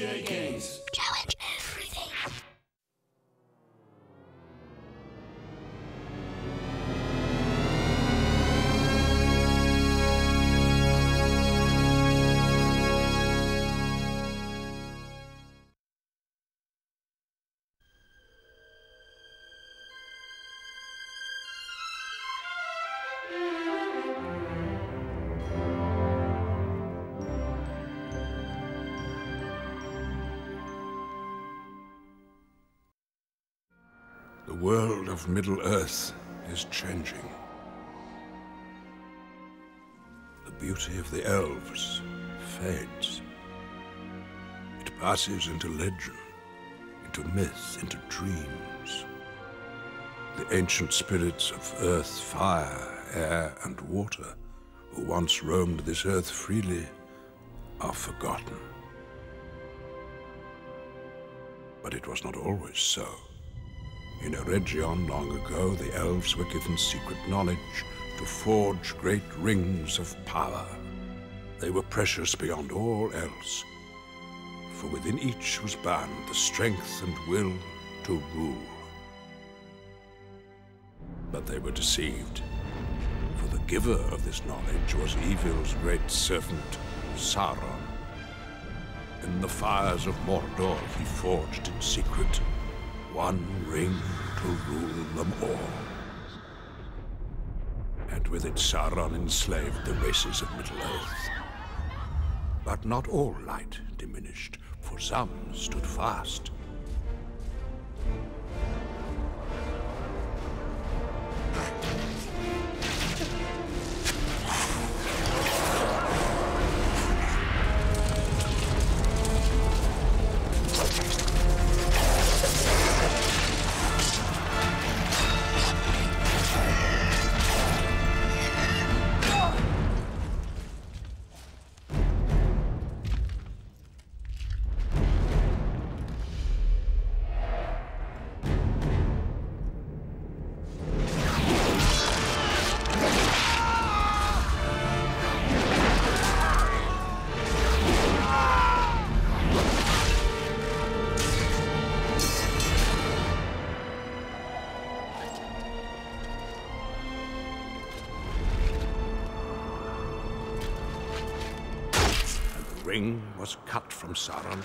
EA Games. World of Middle-earth is changing. The beauty of the elves fades. It passes into legend, into myth, into dreams. The ancient spirits of earth, fire, air, and water, who once roamed this earth freely, are forgotten. But it was not always so. In Eregion long ago, the elves were given secret knowledge to forge great rings of power. They were precious beyond all else, for within each was bound the strength and will to rule. But they were deceived, for the giver of this knowledge was evil's great servant, Sauron. In the fires of Mordor he forged in secret one ring to rule them all. And with it Sauron enslaved the races of Middle-earth. But not all light diminished, for some stood fast.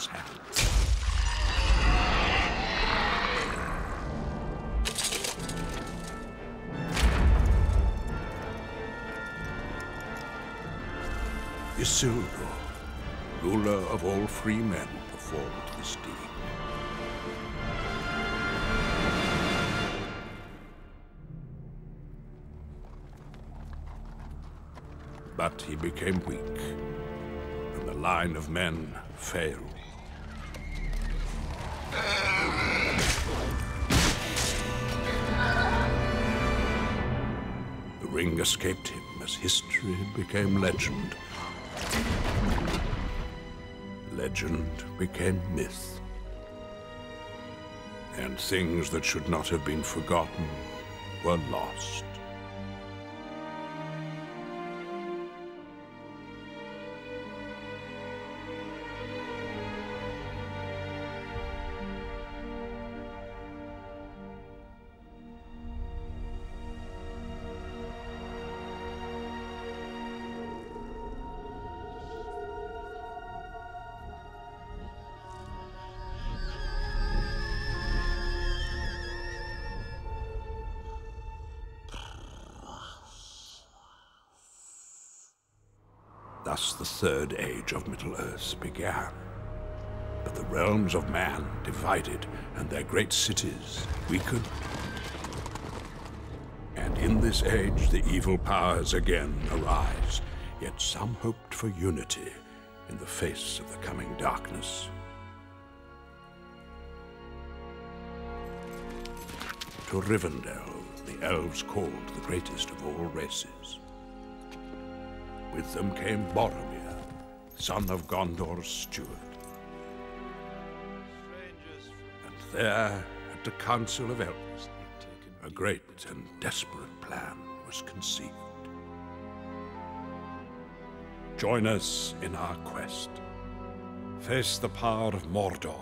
Hand. Isildur, ruler of all free men, performed this deed. But he became weak, and the line of men failed. Escaped him as history became legend. Legend became myth. And things that should not have been forgotten were lost. Third age of Middle-earth began. But the realms of man divided, and their great cities weakened. And in this age the evil powers again arise, yet some hoped for unity in the face of the coming darkness. To Rivendell, the elves called the greatest of all races. With them came Boromir, son of Gondor's steward. And there, at the Council of Elves, a great and desperate plan was conceived. Join us in our quest. face the power of Mordor,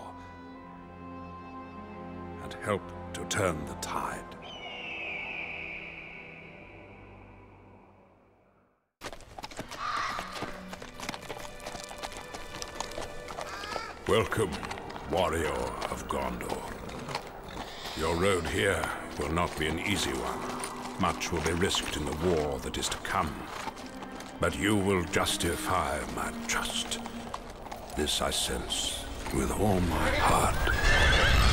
and help to turn the tide. Welcome, warrior of Gondor. Your road here will not be an easy one. Much will be risked in the war that is to come. But you will justify my trust. This I sense with all my heart.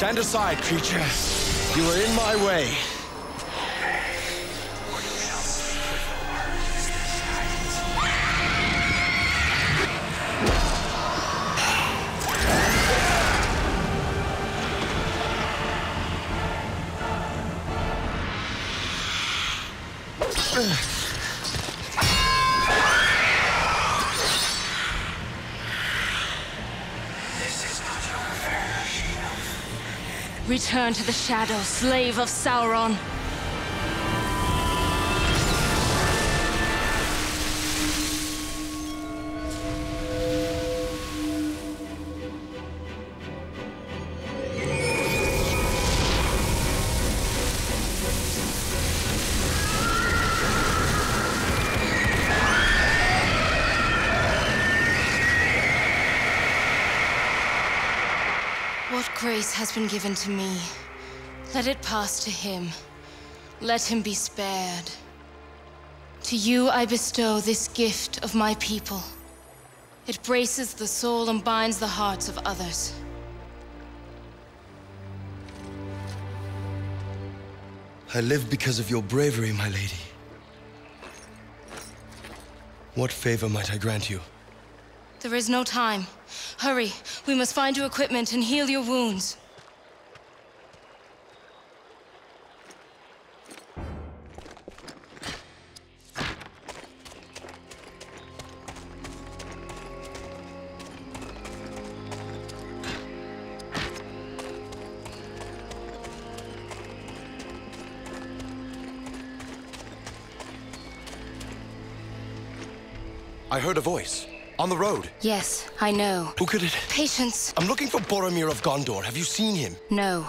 Stand aside, creature. You are in my way. Return to the shadow, slave of Sauron. Grace has been given to me, let it pass to him. Let him be spared. To you I bestow this gift of my people. It braces the soul and binds the hearts of others. I live because of your bravery, my lady. What favor might I grant you? There is no time. Hurry, we must find you equipment and heal your wounds. I heard a voice. On the road. Yes, I know. Who could it? Patience. I'm looking for Boromir of Gondor. Have you seen him? No.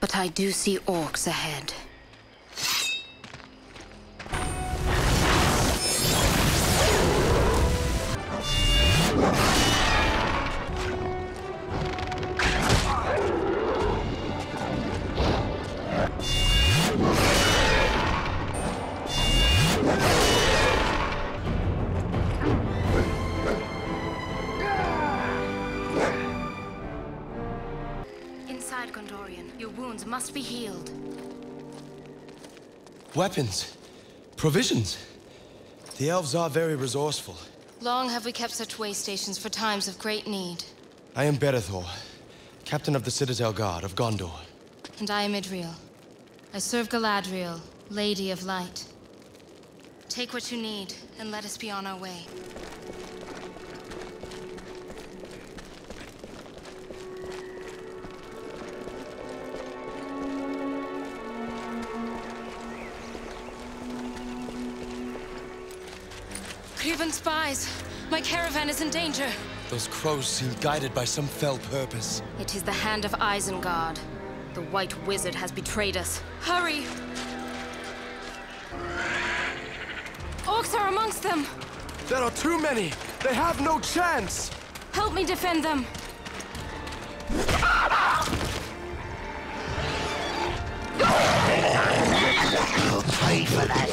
But I do see orcs ahead. Weapons. Provisions. The elves are very resourceful. Long have we kept such way stations for times of great need. I am Berethor, captain of the Citadel Guard of Gondor. And I am Idrial. I serve Galadriel, Lady of Light. Take what you need, and let us be on our way. Crebain spies! My caravan is in danger! Those crows seem guided by some fell purpose. It is the hand of Isengard. The White Wizard has betrayed us. Hurry! Orcs are amongst them! There are too many! They have no chance! Help me defend them! They will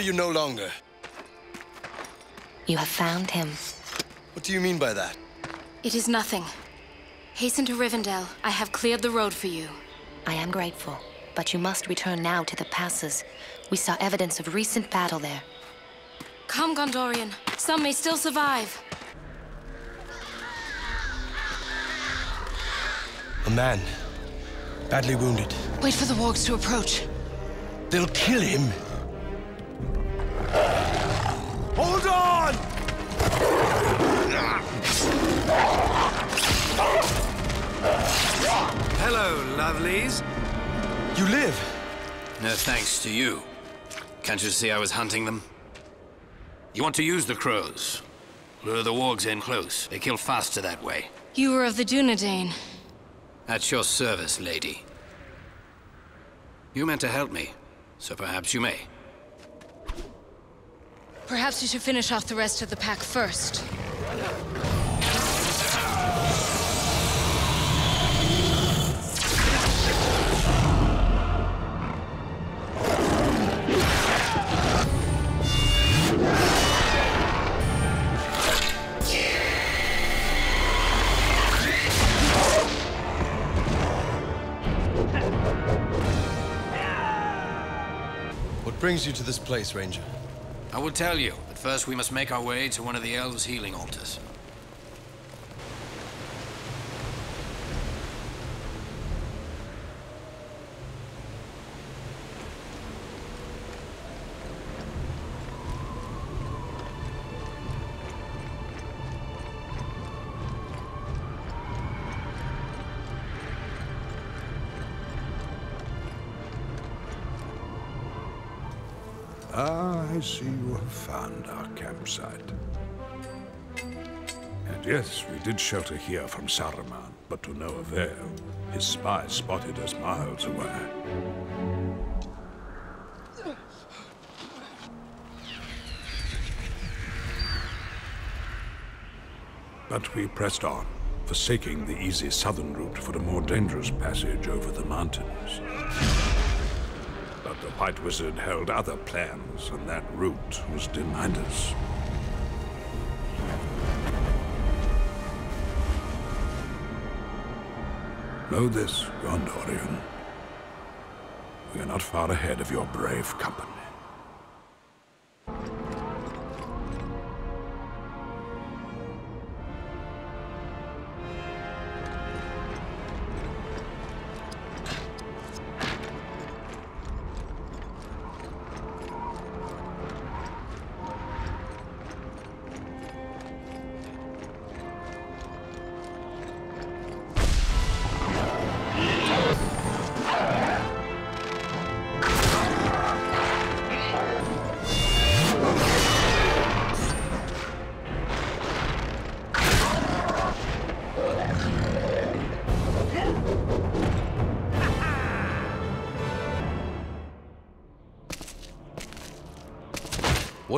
trouble you no longer. You have found him. What do you mean by that? It is nothing. Hasten to Rivendell. I have cleared the road for you. I am grateful, but you must return now to the passes. We saw evidence of recent battle there. Come, Gondorian. Some may still survive. A man. Badly wounded. Wait for the wargs to approach. They'll kill him. Hold on! Hello, lovelies. You live. No thanks to you. Can't you see I was hunting them? You want to use the crows. Lure the wargs in close. They kill faster that way. You were of the Dunedain. At your service, lady. You meant to help me, so perhaps you may. Perhaps you should finish off the rest of the pack first. What brings you to this place, Ranger? I will tell you, but first we must make our way to one of the elves' healing altars. I see you have found our campsite. And yes, we did shelter here from Saruman, but to no avail. His spies spotted us miles away. But we pressed on, forsaking the easy southern route for a more dangerous passage over the mountains. The White Wizard held other plans, and that route was denied us. Know this, Gondorian. We are not far ahead of your brave company.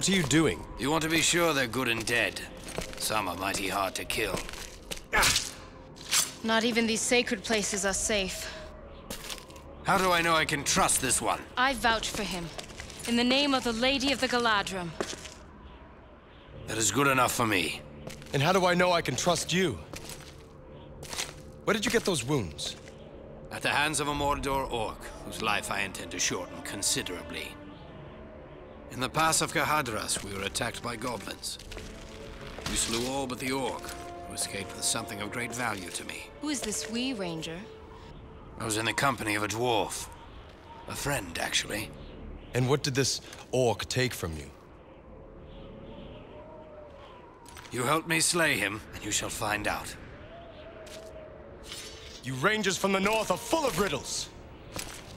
What are you doing? You want to be sure they're good and dead. Some are mighty hard to kill. Ah. Not even these sacred places are safe. How do I know I can trust this one? I vouch for him. In the name of the Lady of the Galadhrim. That is good enough for me. And how do I know I can trust you? Where did you get those wounds? At the hands of a Mordor orc, whose life I intend to shorten considerably. In the pass of Caradhras, we were attacked by goblins. We slew all but the orc, who escaped with something of great value to me. Who is this wee ranger? I was in the company of a dwarf. A friend, actually. And what did this orc take from you? You helped me slay him, and you shall find out. You rangers from the north are full of riddles!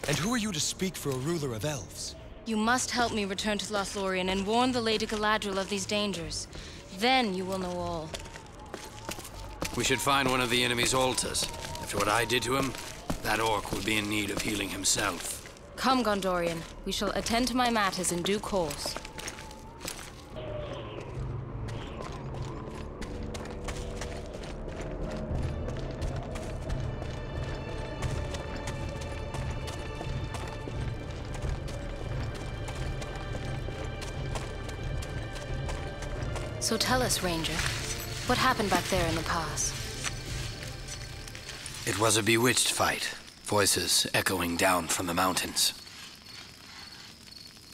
And who are you to speak for a ruler of elves? You must help me return to Lothlorien and warn the Lady Galadriel of these dangers. Then you will know all. We should find one of the enemy's altars. After what I did to him, that orc would be in need of healing himself. Come, Gondorian. We shall attend to my matters in due course. So tell us, Ranger, what happened back there in the pass? It was a bewitched fight, voices echoing down from the mountains.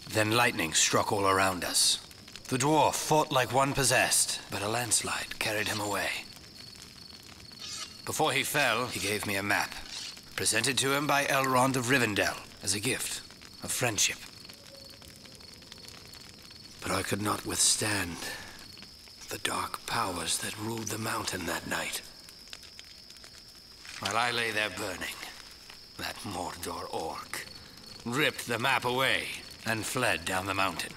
Then lightning struck all around us. The dwarf fought like one possessed, but a landslide carried him away. Before he fell, he gave me a map, presented to him by Elrond of Rivendell as a gift of friendship. But I could not withstand the dark powers that ruled the mountain that night. While I lay there burning, that Mordor orc ripped the map away and fled down the mountain.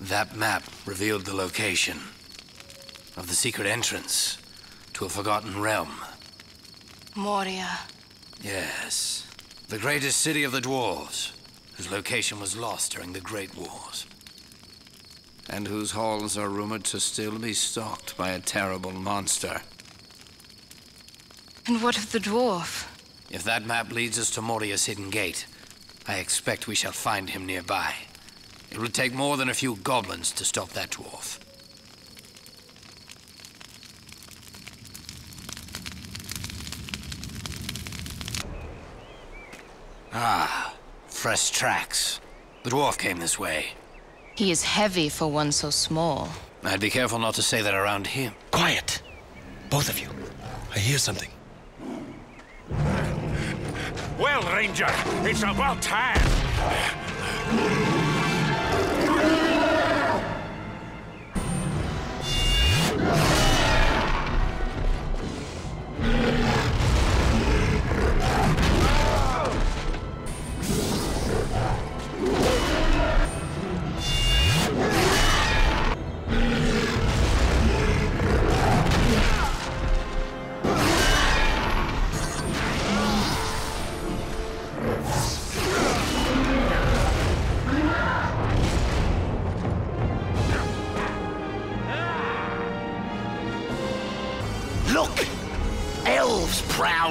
That map revealed the location of the secret entrance to a forgotten realm. Moria. Yes, the greatest city of the dwarves, whose location was lost during the Great Wars. And whose halls are rumored to still be stalked by a terrible monster. And what of the dwarf? If that map leads us to Moria's hidden gate, I expect we shall find him nearby. It will take more than a few goblins to stop that dwarf. Ah, fresh tracks. The dwarf came this way. He is heavy for one so small. I'd be careful not to say that around him. Quiet! Both of you. I hear something. Well, Ranger, it's about time.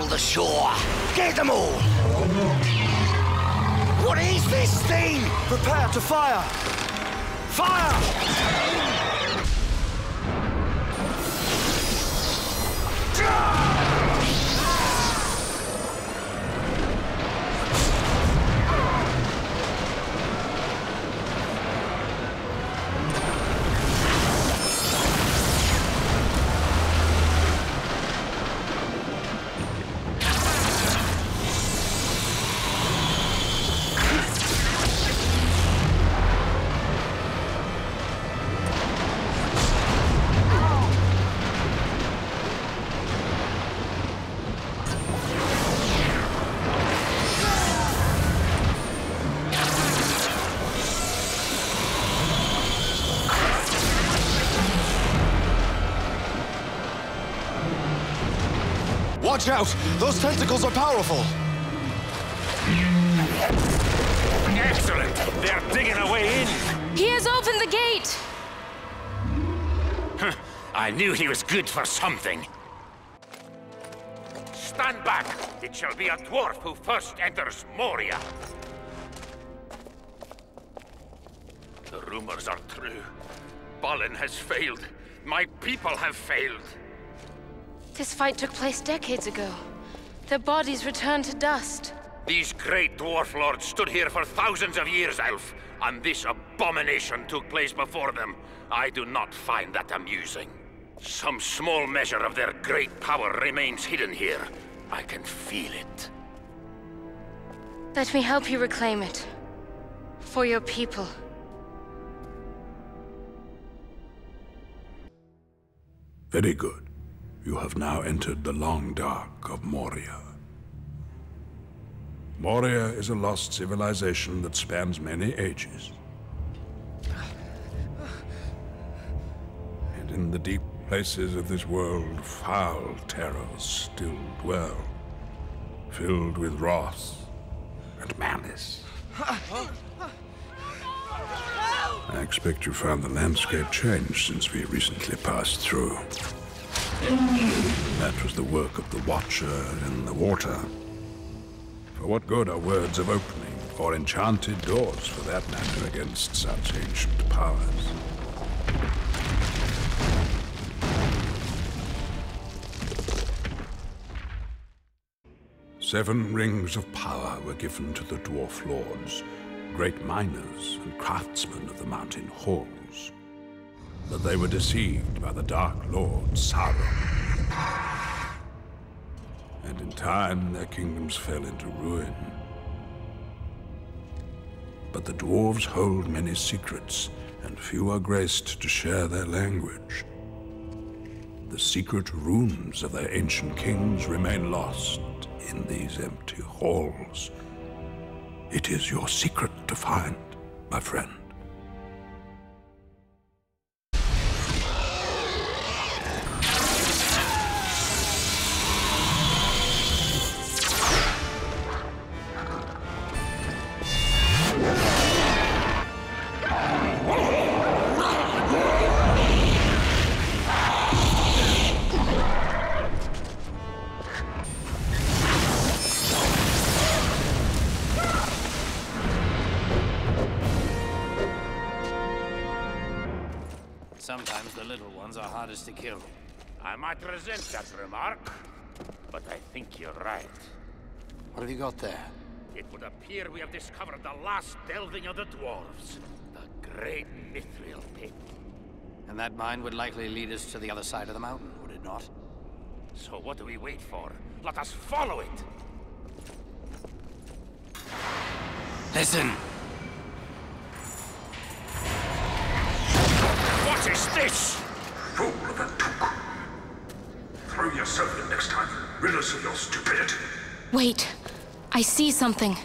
Prowl the shore. Get them all! What is this thing? Prepare to fire! Fire! Watch out! Those tentacles are powerful! Excellent. They're digging a way in. He has opened the gate! I knew he was good for something. Stand back. It shall be a dwarf who first enters Moria. The rumors are true. Balin has failed. My people have failed. This fight took place decades ago. Their bodies returned to dust. These great dwarf lords stood here for thousands of years, Elf, and this abomination took place before them. I do not find that amusing. Some small measure of their great power remains hidden here. I can feel it. Let me help you reclaim it. For your people. Very good. You have now entered the long dark of Moria. Moria is a lost civilization that spans many ages. And in the deep places of this world, foul terrors still dwell, filled with wrath and malice. I expect you found the landscape changed since we recently passed through. That was the work of the Watcher in the water. For what good are words of opening or enchanted doors for that matter against such ancient powers. Seven rings of power were given to the dwarf lords, great miners and craftsmen of the mountain halls. But they were deceived by the Dark Lord Sauron. And in time, their kingdoms fell into ruin. But the dwarves hold many secrets, and few are graced to share their language. The secret runes of their ancient kings remain lost in these empty halls. It is your secret to find, my friend. Might resent that remark, but I think you're right. What have you got there? It would appear we have discovered the last delving of the dwarves. The great Mithril pit. And that mine would likely lead us to the other side of the mountain, would it not? So what do we wait for? Let us follow it! Listen! What is this? Fool of a Took! Throw yourself in next time. Rid us of your stupidity. Wait. I see something.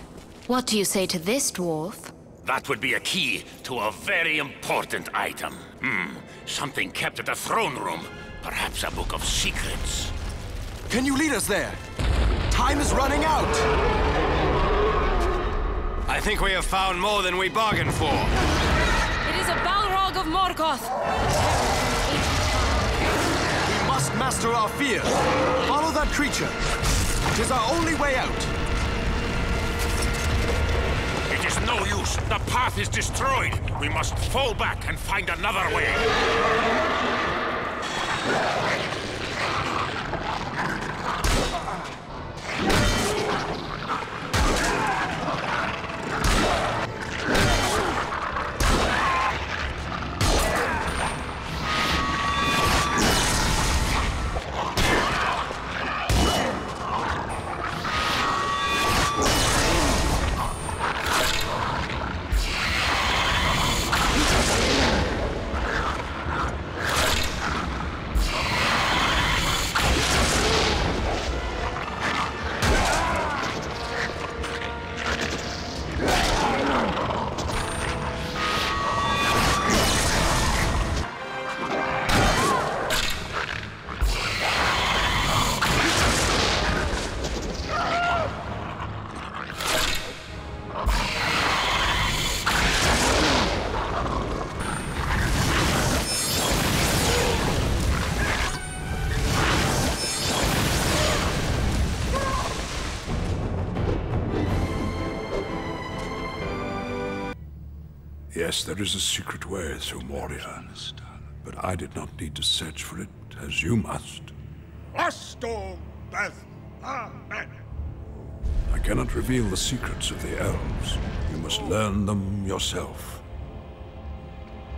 What do you say to this, dwarf? That would be a key to a very important item. Hmm, something kept at the throne room. Perhaps a book of secrets. Can you lead us there? Time is running out! I think we have found more than we bargained for. It is a Balrog of Morgoth! Master our fear. Follow that creature. It is our only way out. It is no use. The path is destroyed. We must fall back and find another way. Yes, there is a secret way through Moria. But I did not need to search for it, as you must. Astor Beth Amen. I cannot reveal the secrets of the elves. You must learn them yourself.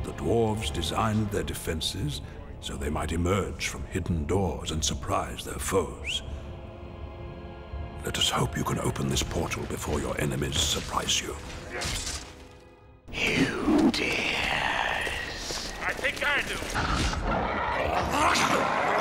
The dwarves designed their defenses so they might emerge from hidden doors and surprise their foes. Let us hope you can open this portal before your enemies surprise you. I think I do.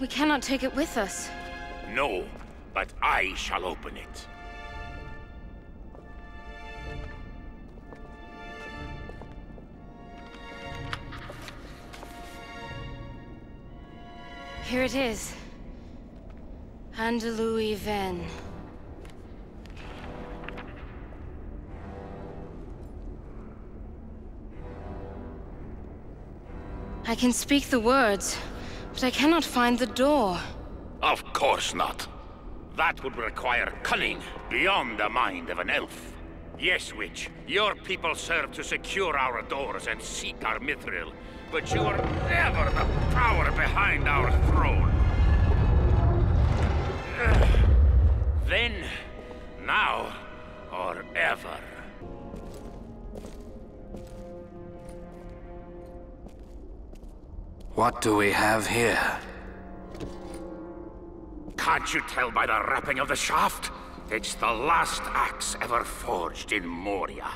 We cannot take it with us. No, but I shall open it. Here it is. Andalui Ven. I can speak the words, but I cannot find the door. Of course not. That would require cunning beyond the mind of an elf. Yes, Witch, your people serve to secure our doors and seek our mithril, but you are never the power behind our throne. Then, now, or ever. What do we have here? Can't you tell by the wrapping of the shaft? It's the last axe ever forged in Moria.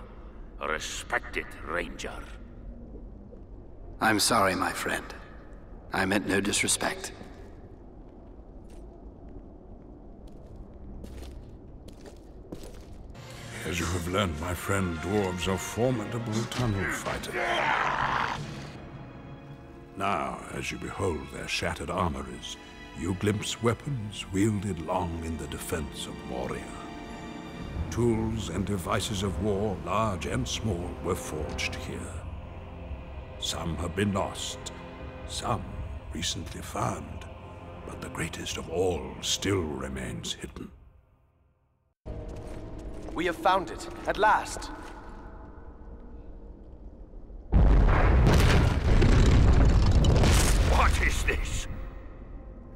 A respected ranger. I'm sorry, my friend. I meant no disrespect. As you have learned, my friend, dwarves are formidable tunnel fighters. Now, as you behold their shattered armories, you glimpse weapons wielded long in the defense of Moria. Tools and devices of war, large and small, were forged here. Some have been lost, some recently found, but the greatest of all still remains hidden. We have found it, at last. What is this?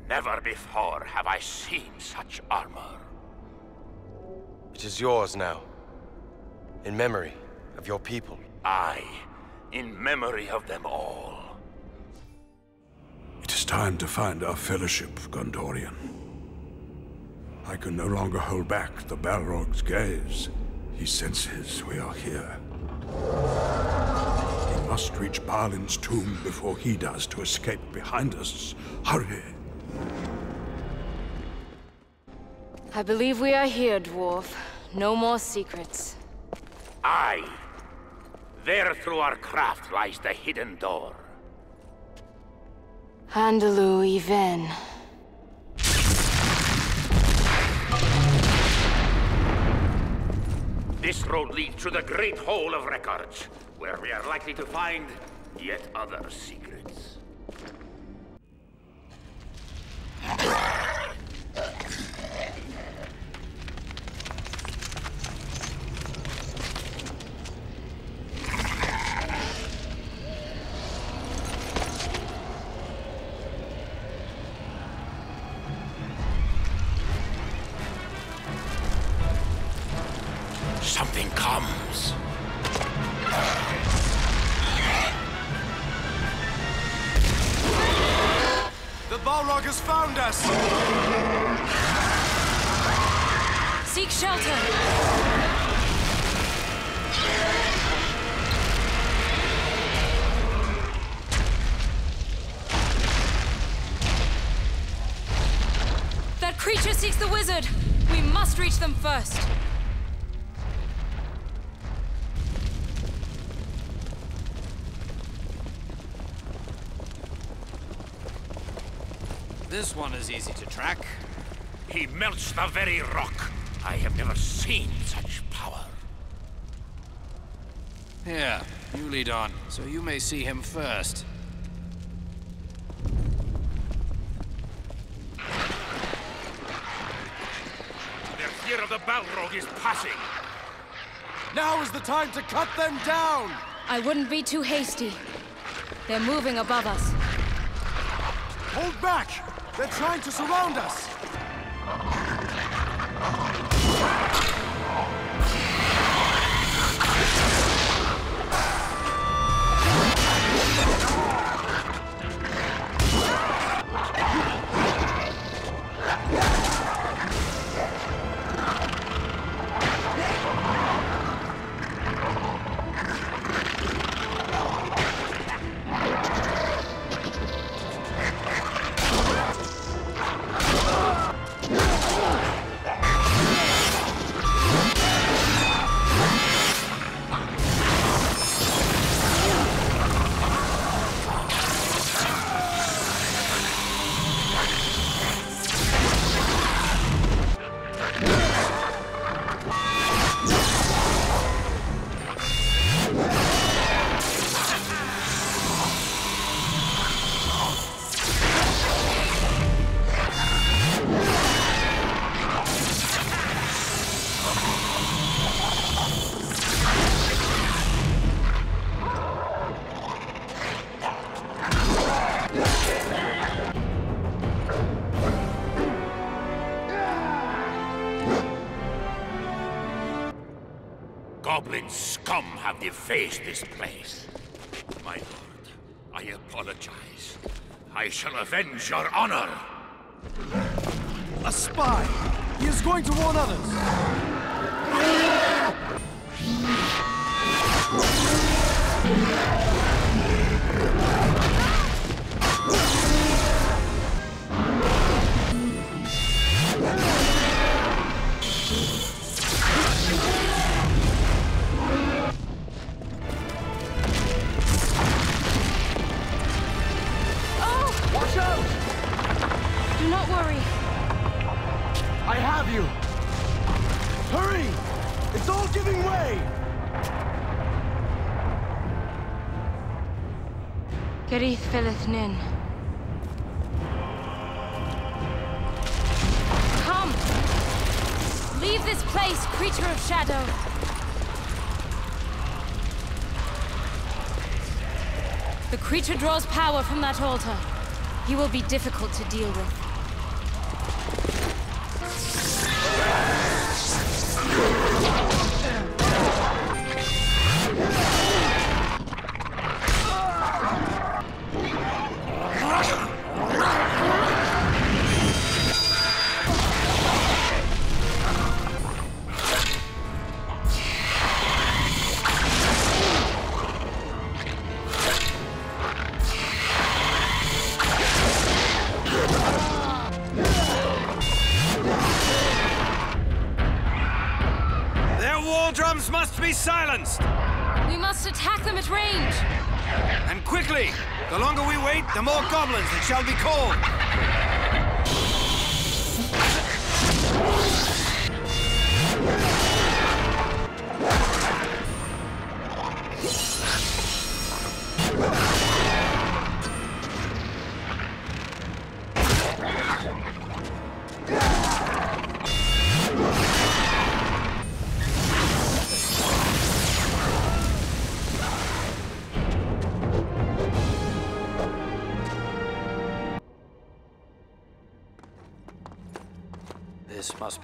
Never before have I seen such armor. It is yours now. In memory of your people. Aye, in memory of them all. It is time to find our fellowship, Gondorian. I can no longer hold back the Balrog's gaze. He senses we are here. We must reach Balin's tomb before he does to escape behind us. Hurry! I believe we are here, dwarf. No more secrets. Aye. There through our craft lies the hidden door. Andalui Ven. This road leads to the Great Hall of Records, where we are likely to find yet other secrets. Must reach them first! This one is easy to track. He melts the very rock. I have never seen such power. Here, you lead on, so you may see him first. Their fear of the Balrog is passing. Now is the time to cut them down! I wouldn't be too hasty. They're moving above us. Hold back! They're trying to surround us! This place. My lord, I apologize. I shall avenge your honor. A spy! He is going to warn others! This place, creature of shadow! The creature draws power from that altar. He will be difficult to deal with. The more goblins that shall be called!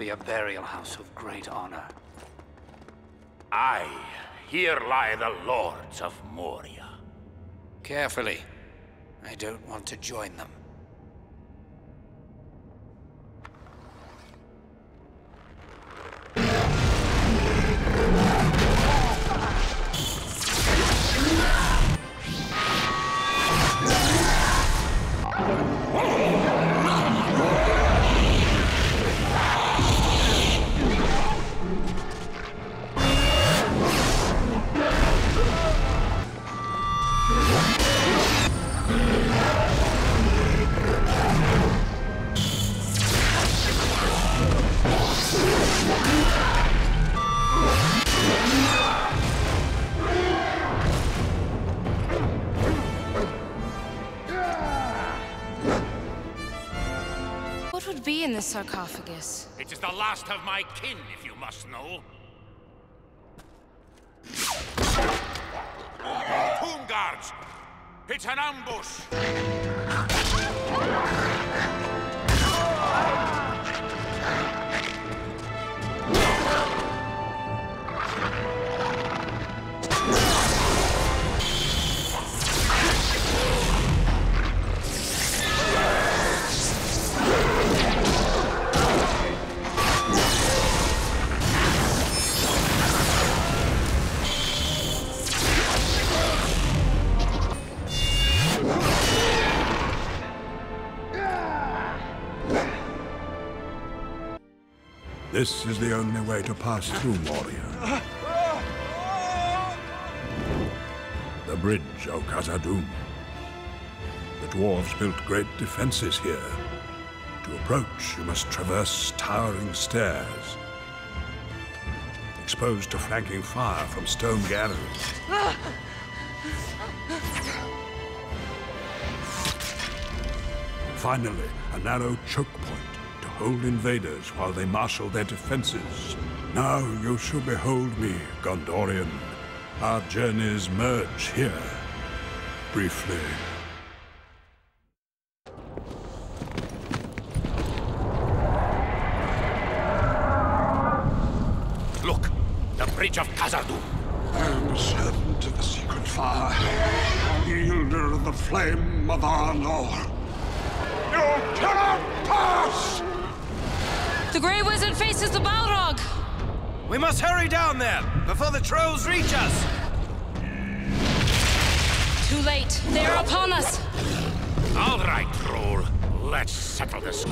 Be a burial house of great honor. Aye, here lie the lords of Moria. Carefully. I don't want to join them. Sarcophagus? It is the last of my kin, if you must know. Tomb guards! It's an ambush! This is the only way to pass through Moria. The bridge of Khazad-dûm. The dwarves built great defenses here. To approach, you must traverse towering stairs. Exposed to flanking fire from stone galleries. Finally, a narrow choke point to hold invaders while they marshal their defenses. Now you shall behold me, Gondorian. Our journeys merge here. Briefly. Look! The bridge of Khazad-dûm. I am a servant of the secret fire, wielder of the flame of Anor. You cannot pass! The Grey Wizard faces the Balrog! We must hurry down there before the trolls reach us. Too late. They are upon us. All right, troll. Let's settle this.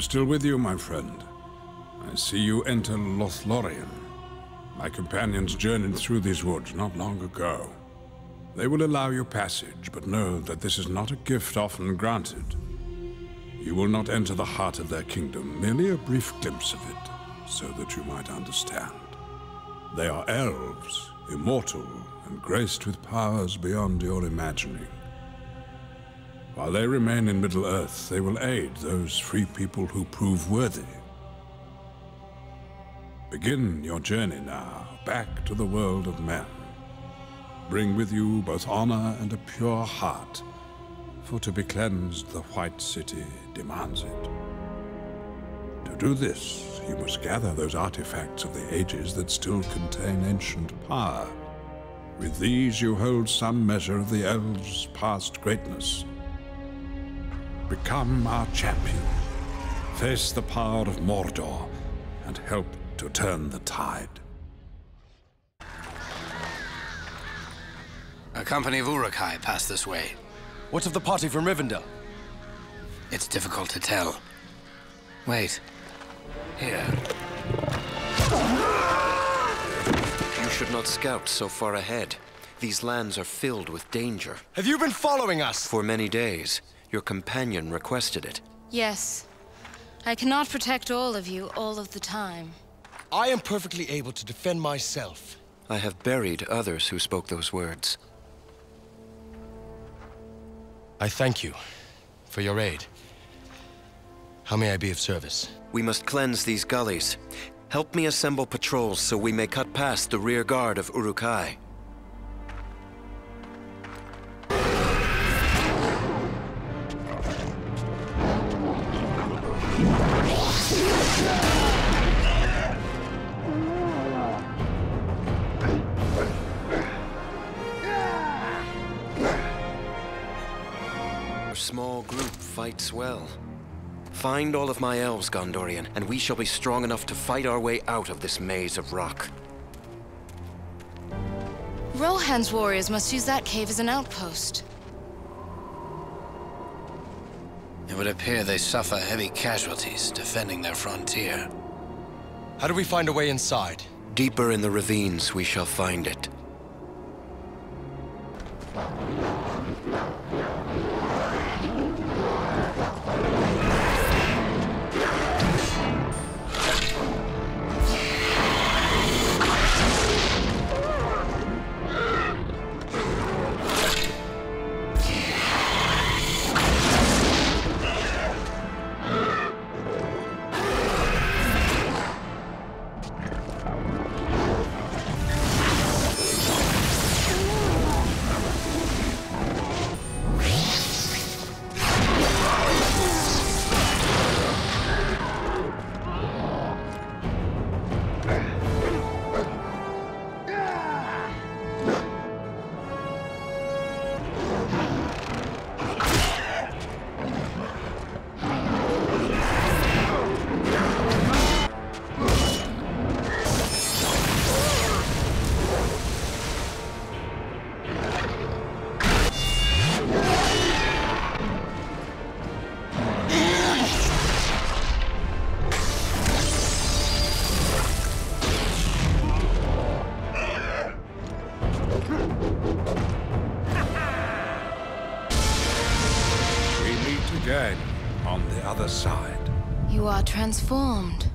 I'm still with you, my friend. I see you enter Lothlorien. My companions journeyed through these woods not long ago. They will allow you passage, but know that this is not a gift often granted. You will not enter the heart of their kingdom, merely a brief glimpse of it, so that you might understand. They are elves, immortal, and graced with powers beyond your imagining. While they remain in Middle-earth, they will aid those free people who prove worthy. Begin your journey now, back to the world of men. Bring with you both honor and a pure heart, for to be cleansed the White City demands it. To do this, you must gather those artifacts of the ages that still contain ancient power. With these you hold some measure of the elves' past greatness. Become our champion. Face the power of Mordor and help to turn the tide. A company of Uruk-hai passed this way. What of the party from Rivendell? It's difficult to tell. Wait. Here. You should not scout so far ahead. These lands are filled with danger. Have you been following us? For many days. Your companion requested it. Yes. I cannot protect all of you all of the time. I am perfectly able to defend myself. I have buried others who spoke those words. I thank you for your aid. How may I be of service? We must cleanse these gullies. Help me assemble patrols so we may cut past the rear guard of Uruk-hai. Small group fights well. Find all of my elves, Gondorian, and we shall be strong enough to fight our way out of this maze of rock. Rohan's warriors must use that cave as an outpost. It would appear they suffer heavy casualties defending their frontier. How do we find a way inside? Deeper in the ravines, we shall find it. Transformed.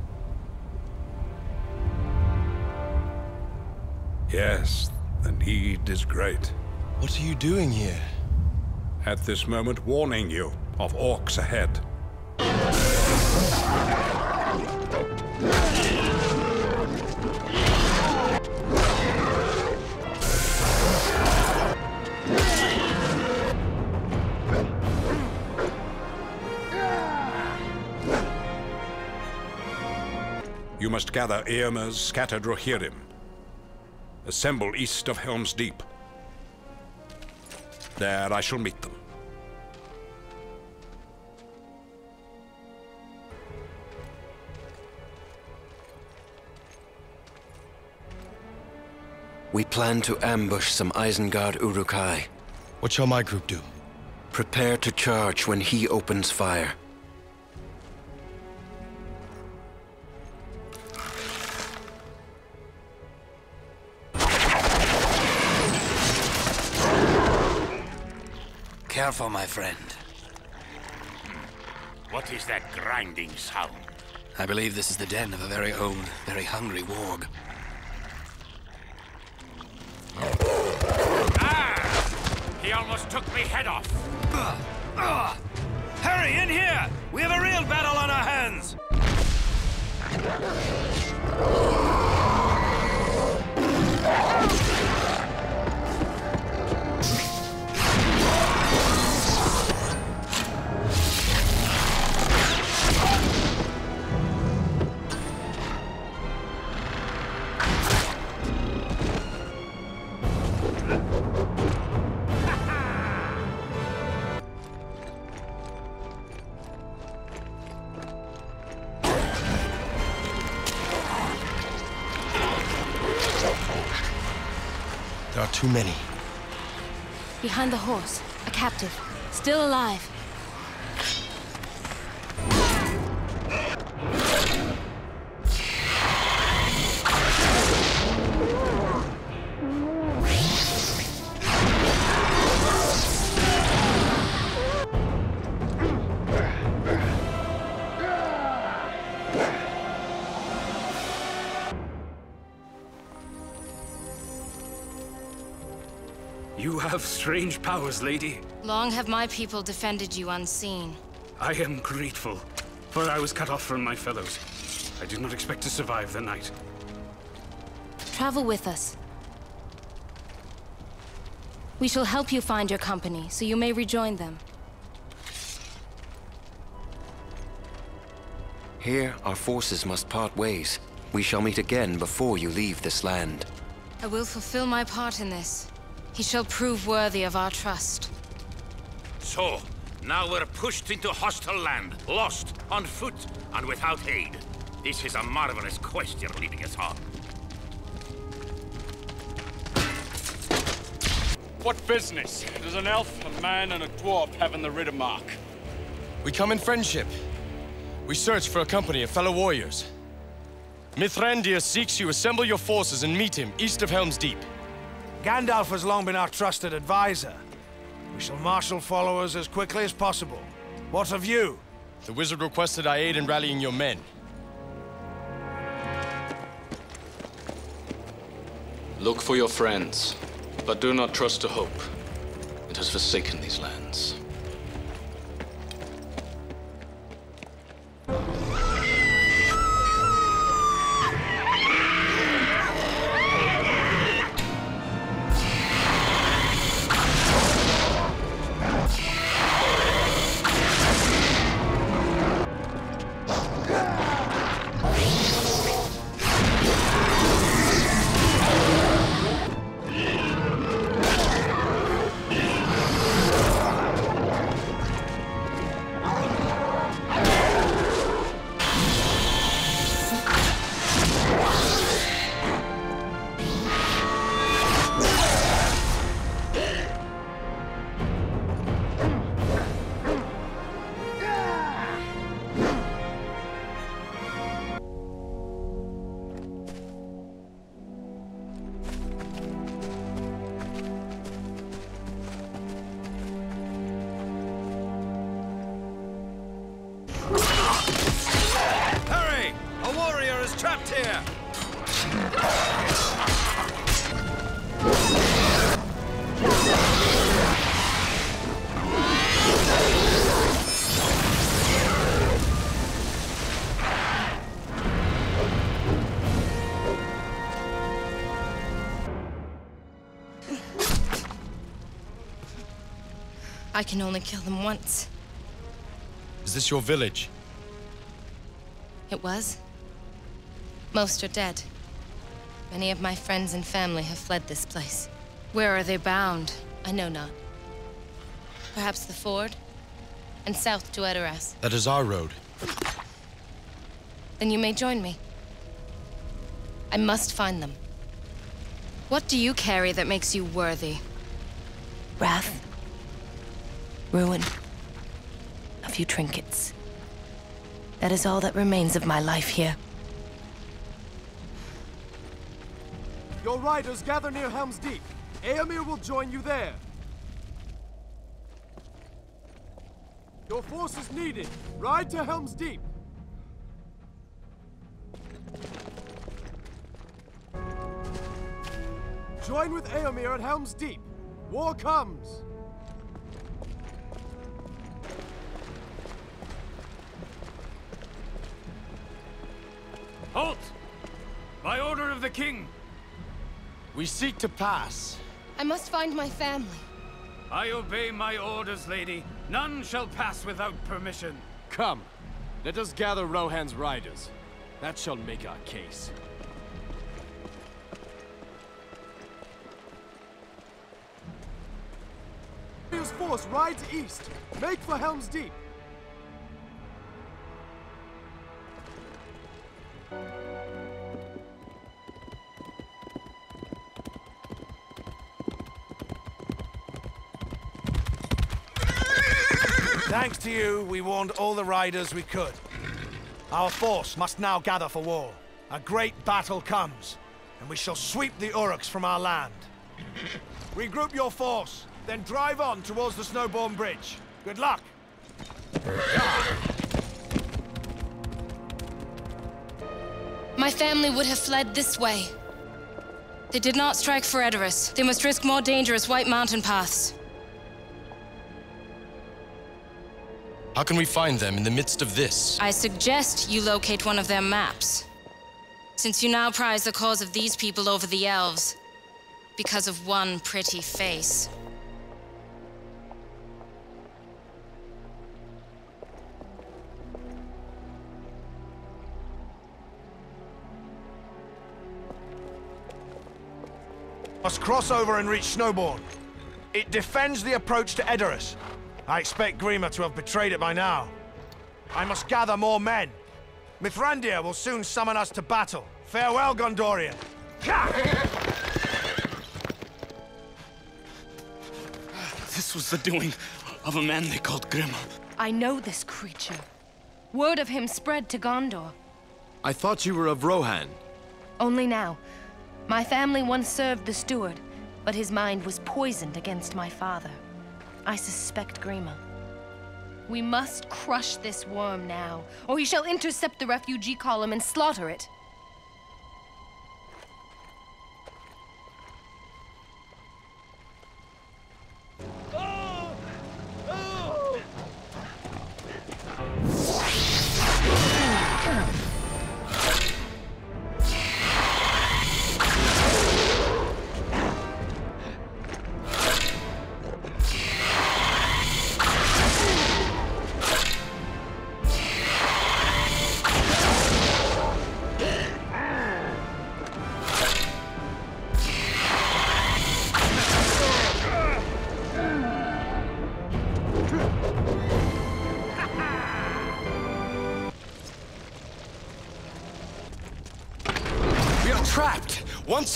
Yes, the need is great. What are you doing here? At this moment, warning you of orcs ahead. Gather Eomer's scattered Rohirrim. Assemble east of Helm's Deep. There I shall meet them. We plan to ambush some Isengard Uruk-hai. What shall my group do? Prepare to charge when he opens fire. Careful, my friend. What is that grinding sound? I believe this is the den of a very old, very hungry warg. Ah! He almost took me head off. Uh, uh, hurry, in here! We have a real battle on our hands! There Behind the horse, a captive, still alive. Strange powers, lady. Long have my people defended you unseen. I am grateful, for I was cut off from my fellows. I did not expect to survive the night. Travel with us. We shall help you find your company, so you may rejoin them. Here, our forces must part ways. We shall meet again before you leave this land. I will fulfill my part in this. He shall prove worthy of our trust. So, now we're pushed into hostile land, lost, on foot, and without aid. This is a marvelous quest you're leading us on. What business does an elf, a man, and a dwarf have in the Riddermark? We come in friendship. We search for a company of fellow warriors. Mithrandir seeks you. Assemble your forces and meet him east of Helm's Deep. Gandalf has long been our trusted advisor. We shall marshal followers as quickly as possible. What of you? The wizard requested I aid in rallying your men. Look for your friends, but do not trust to hope. It has forsaken these lands. I can only kill them once. Is this your village? It was. Most are dead. Many of my friends and family have fled this place. Where are they bound? I know not. Perhaps the ford? And south to Edoras. That is our road. Then you may join me. I must find them. What do you carry that makes you worthy? Wrath. Ruin. A few trinkets. That is all that remains of my life here. Your riders gather near Helm's Deep. Eomer will join you there. Your force is needed. Ride to Helm's Deep. Join with Eomer at Helm's Deep. War comes. Halt! By order of the king. We seek to pass. I must find my family. I obey my orders, lady. None shall pass without permission. Come, let us gather Rohan's riders. That shall make our case. Warrior's force rides east. Make for Helm's Deep. Thanks to you, we warned all the riders we could. Our force must now gather for war. A great battle comes, and we shall sweep the Uruks from our land. Regroup your force, then drive on towards the Snowbourn Bridge. Good luck! My family would have fled this way. They did not strike for Edoras. They must risk more dangerous White Mountain paths. How can we find them in the midst of this? I suggest you locate one of their maps. Since you now prize the cause of these people over the elves, because of one pretty face. Must cross over and reach Snowbourn. It defends the approach to Edoras. I expect Grima to have betrayed it by now. I must gather more men. Mithrandir will soon summon us to battle. Farewell, Gondorian. This was the doing of a man they called Grima. I know this creature. Word of him spread to Gondor. I thought you were of Rohan. Only now. My family once served the steward, but his mind was poisoned against my father. I suspect Grima. We must crush this worm now, or he shall intercept the refugee column and slaughter it.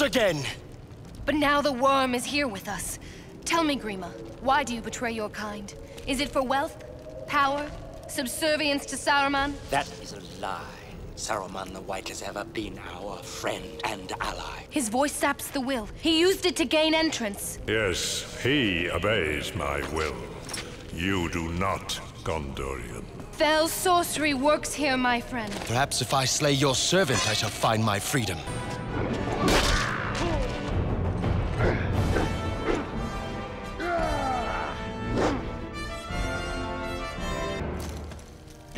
Again! But now the worm is here with us. Tell me, Grima, why do you betray your kind? Is it for wealth? Power? Subservience to Saruman? That is a lie. Saruman the White has ever been our friend and ally. His voice saps the will. He used it to gain entrance. Yes, he obeys my will. You do not, Gondorian. Fell sorcery works here, my friend. Perhaps if I slay your servant, I shall find my freedom.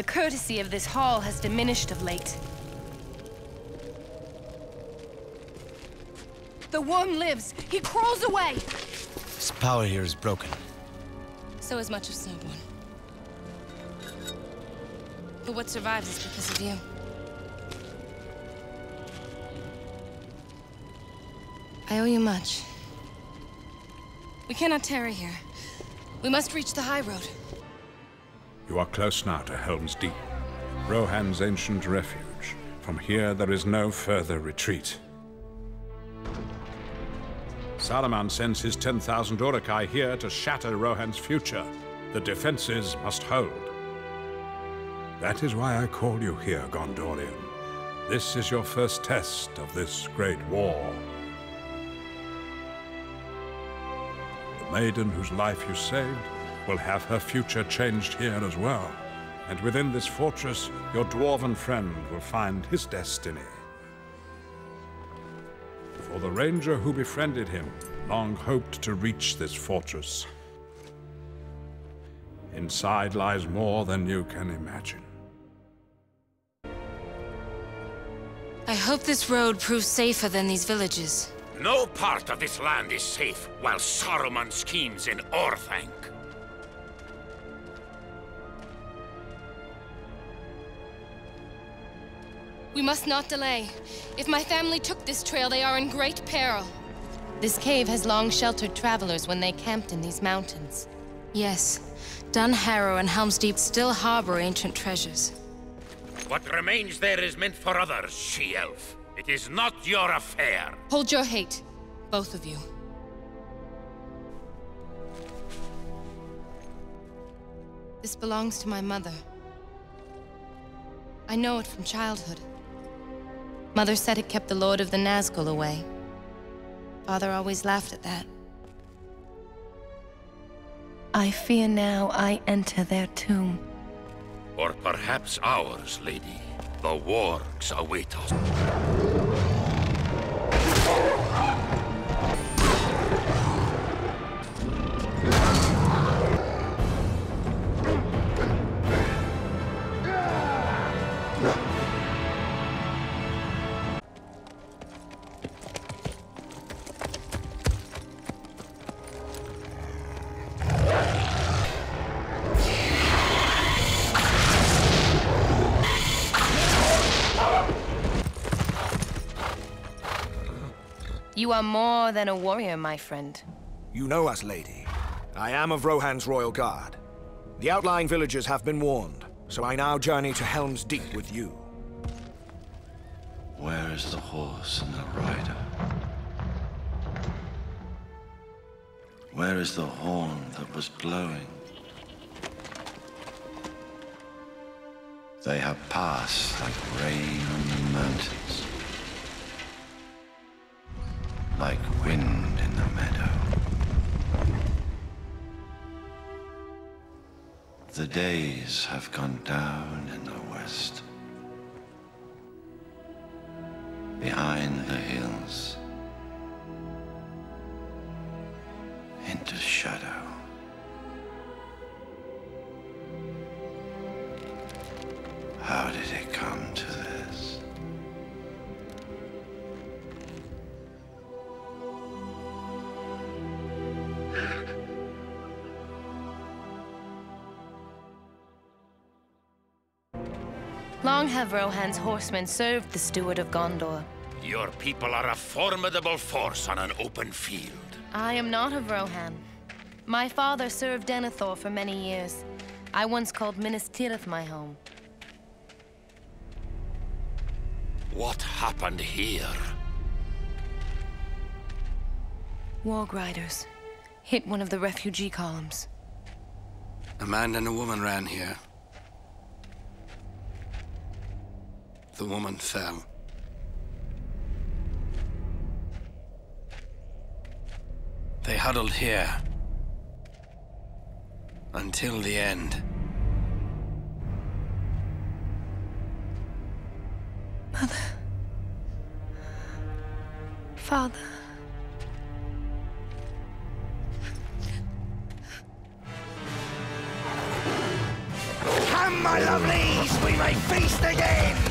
The courtesy of this hall has diminished of late. The worm lives. He crawls away. His power here is broken. So is much of Snowbourn. But what survives is because of you. I owe you much. We cannot tarry here. We must reach the high road. You are close now to Helm's Deep, Rohan's ancient refuge. From here, there is no further retreat. Saruman sends his 10,000 Uruk-hai here to shatter Rohan's future. The defenses must hold. That is why I call you here, Gondorian. This is your first test of this great war. The maiden whose life you saved will have her future changed here as well. And within this fortress, your dwarven friend will find his destiny. For the ranger who befriended him long hoped to reach this fortress. Inside lies more than you can imagine. I hope this road proves safer than these villages. No part of this land is safe while Saruman schemes in Orthanc. We must not delay. If my family took this trail, they are in great peril. This cave has long sheltered travelers when they camped in these mountains. Yes, Dunharrow and Helm's Deep still harbor ancient treasures. What remains there is meant for others, she-elf. It is not your affair. Hold your hate, both of you. This belongs to my mother. I know it from childhood. Mother said it kept the Lord of the Nazgul away. Father always laughed at that. I fear now I enter their tomb. Or perhaps ours, lady. The wargs await us. Are more than a warrior, my friend. You know us, lady. I am of Rohan's royal guard. The outlying villagers have been warned, so I now journey to Helm's Deep with you. Where is the horse and the rider? Where is the horn that was blowing? They have passed like rain on the mountains, like wind in the meadow. The days have gone down in the west. Behind the hills. Into shadow. How did it come to this? Long have Rohan's horsemen served the steward of Gondor. Your people are a formidable force on an open field. I am not of Rohan. My father served Denethor for many years. I once called Minas Tirith my home. What happened here? Warg Riders hit one of the refugee columns. A man and a woman ran here. The woman fell. They huddled here. Until the end. Mother. Father. Come, my lovelies, we may feast again!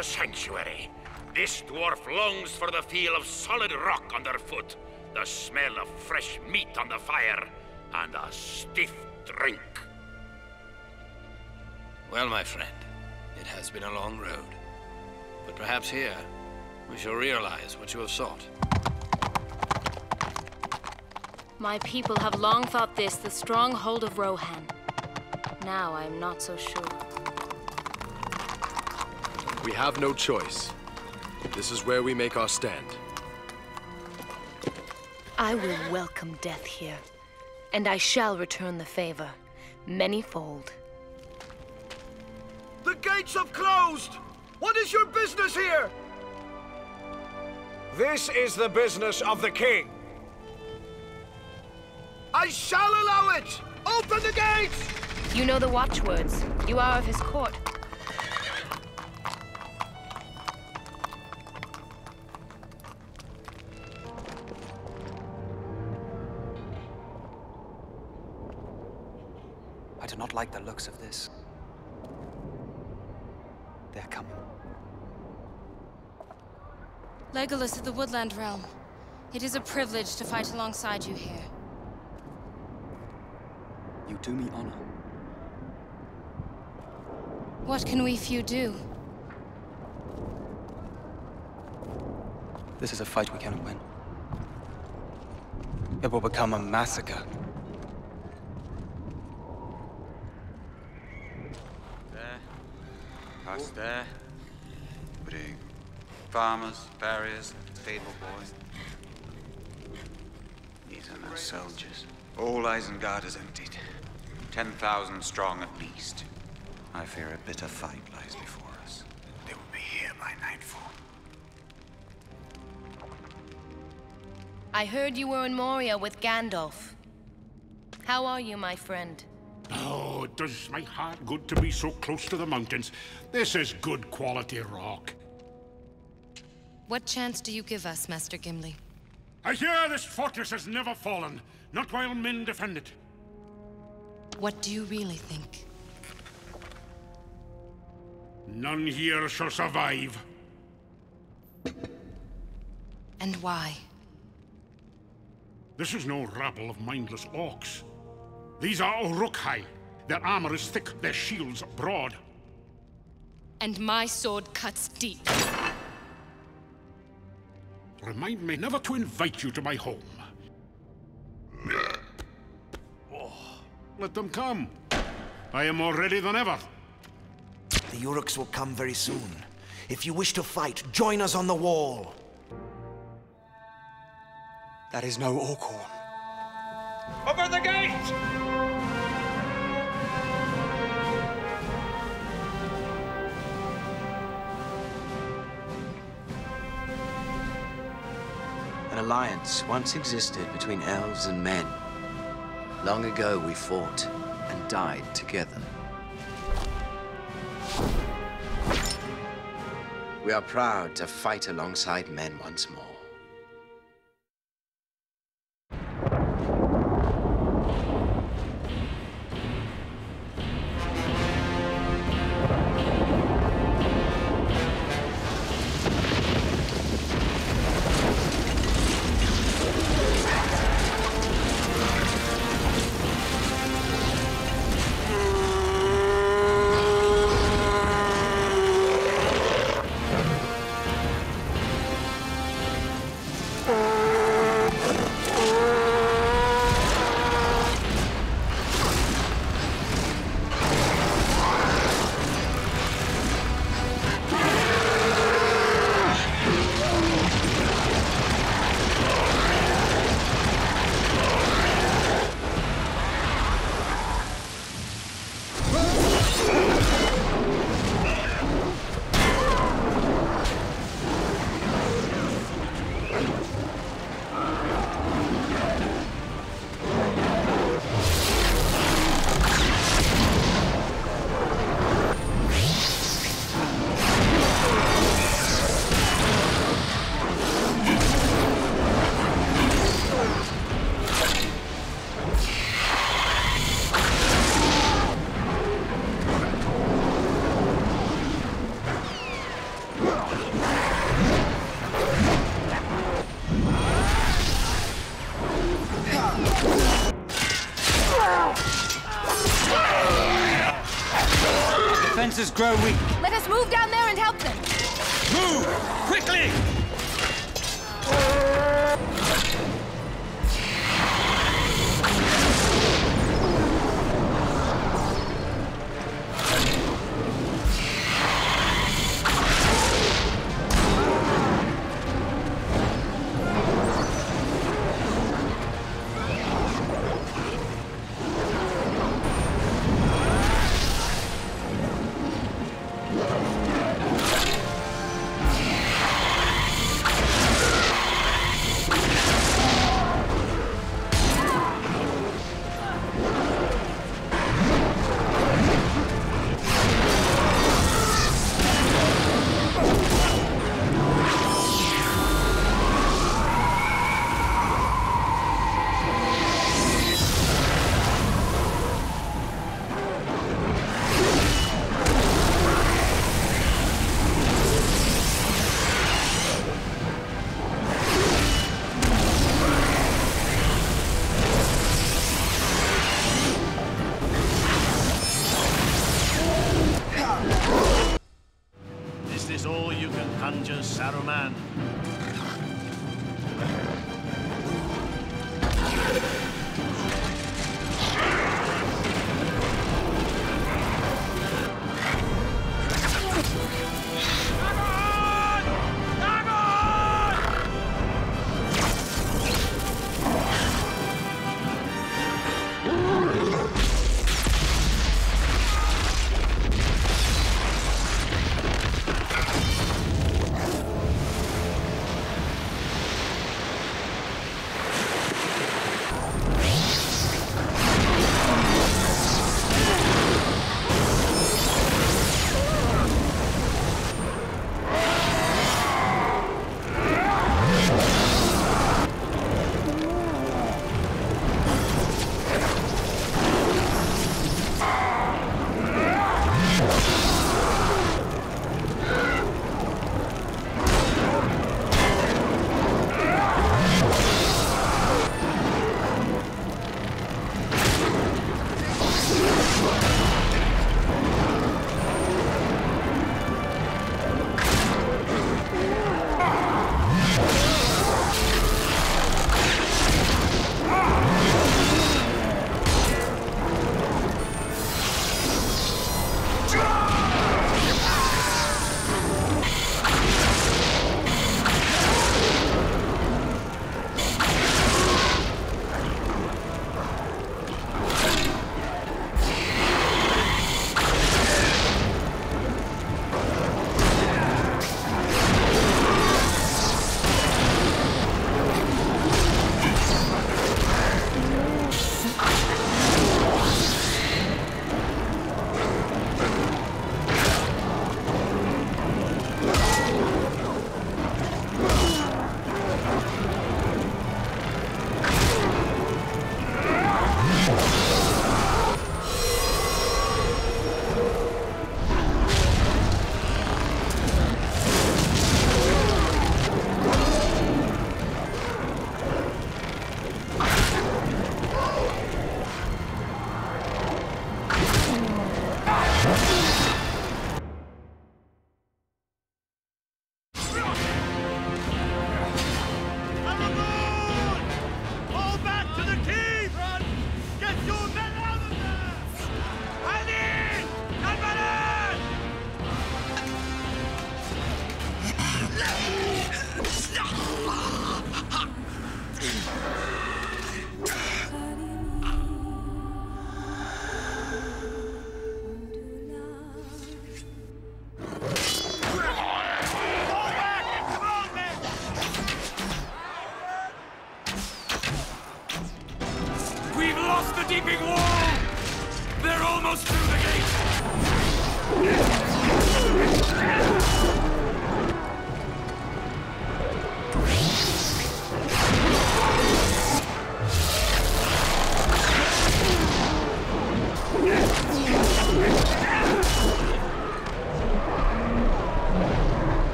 a sanctuary. This dwarf longs for the feel of solid rock underfoot, the smell of fresh meat on the fire, and a stiff drink. Well, my friend, it has been a long road. But perhaps here, we shall realize what you have sought. My people have long thought this the stronghold of Rohan. Now I am not so sure. We have no choice. This is where we make our stand. I will welcome death here, and I shall return the favor, manyfold. The gates have closed! What is your business here? This is the business of the king. I shall allow it! Open the gates! You know the watchwords. You are of his court. Not like the looks of this. They're coming. Legolas of the Woodland Realm. It is a privilege to fight alongside you here. You do me honor. What can we few do? This is a fight we cannot win. It will become a massacre. There, past there. Putting farmers, barriers, stable boys. These are no soldiers. All Isengard is emptied. Ten thousand strong at least. I fear a bitter fight lies before us. They will be here by nightfall. I heard you were in Moria with Gandalf. How are you, my friend? Oh, it does my heart good to be so close to the mountains. This is good quality rock. What chance do you give us, Master Gimli? I hear this fortress has never fallen, not while men defend it. What do you really think? None here shall survive. And why? This is no rabble of mindless orcs. These are Uruk-hai. Their armor is thick, their shields broad. And my sword cuts deep. Remind me never to invite you to my home. Oh, let them come. I am more ready than ever. The Uruks will come very soon. If you wish to fight, join us on the wall. That is no orc horn. Open the gate! An alliance once existed between elves and men. Long ago we fought and died together. We are proud to fight alongside men once more.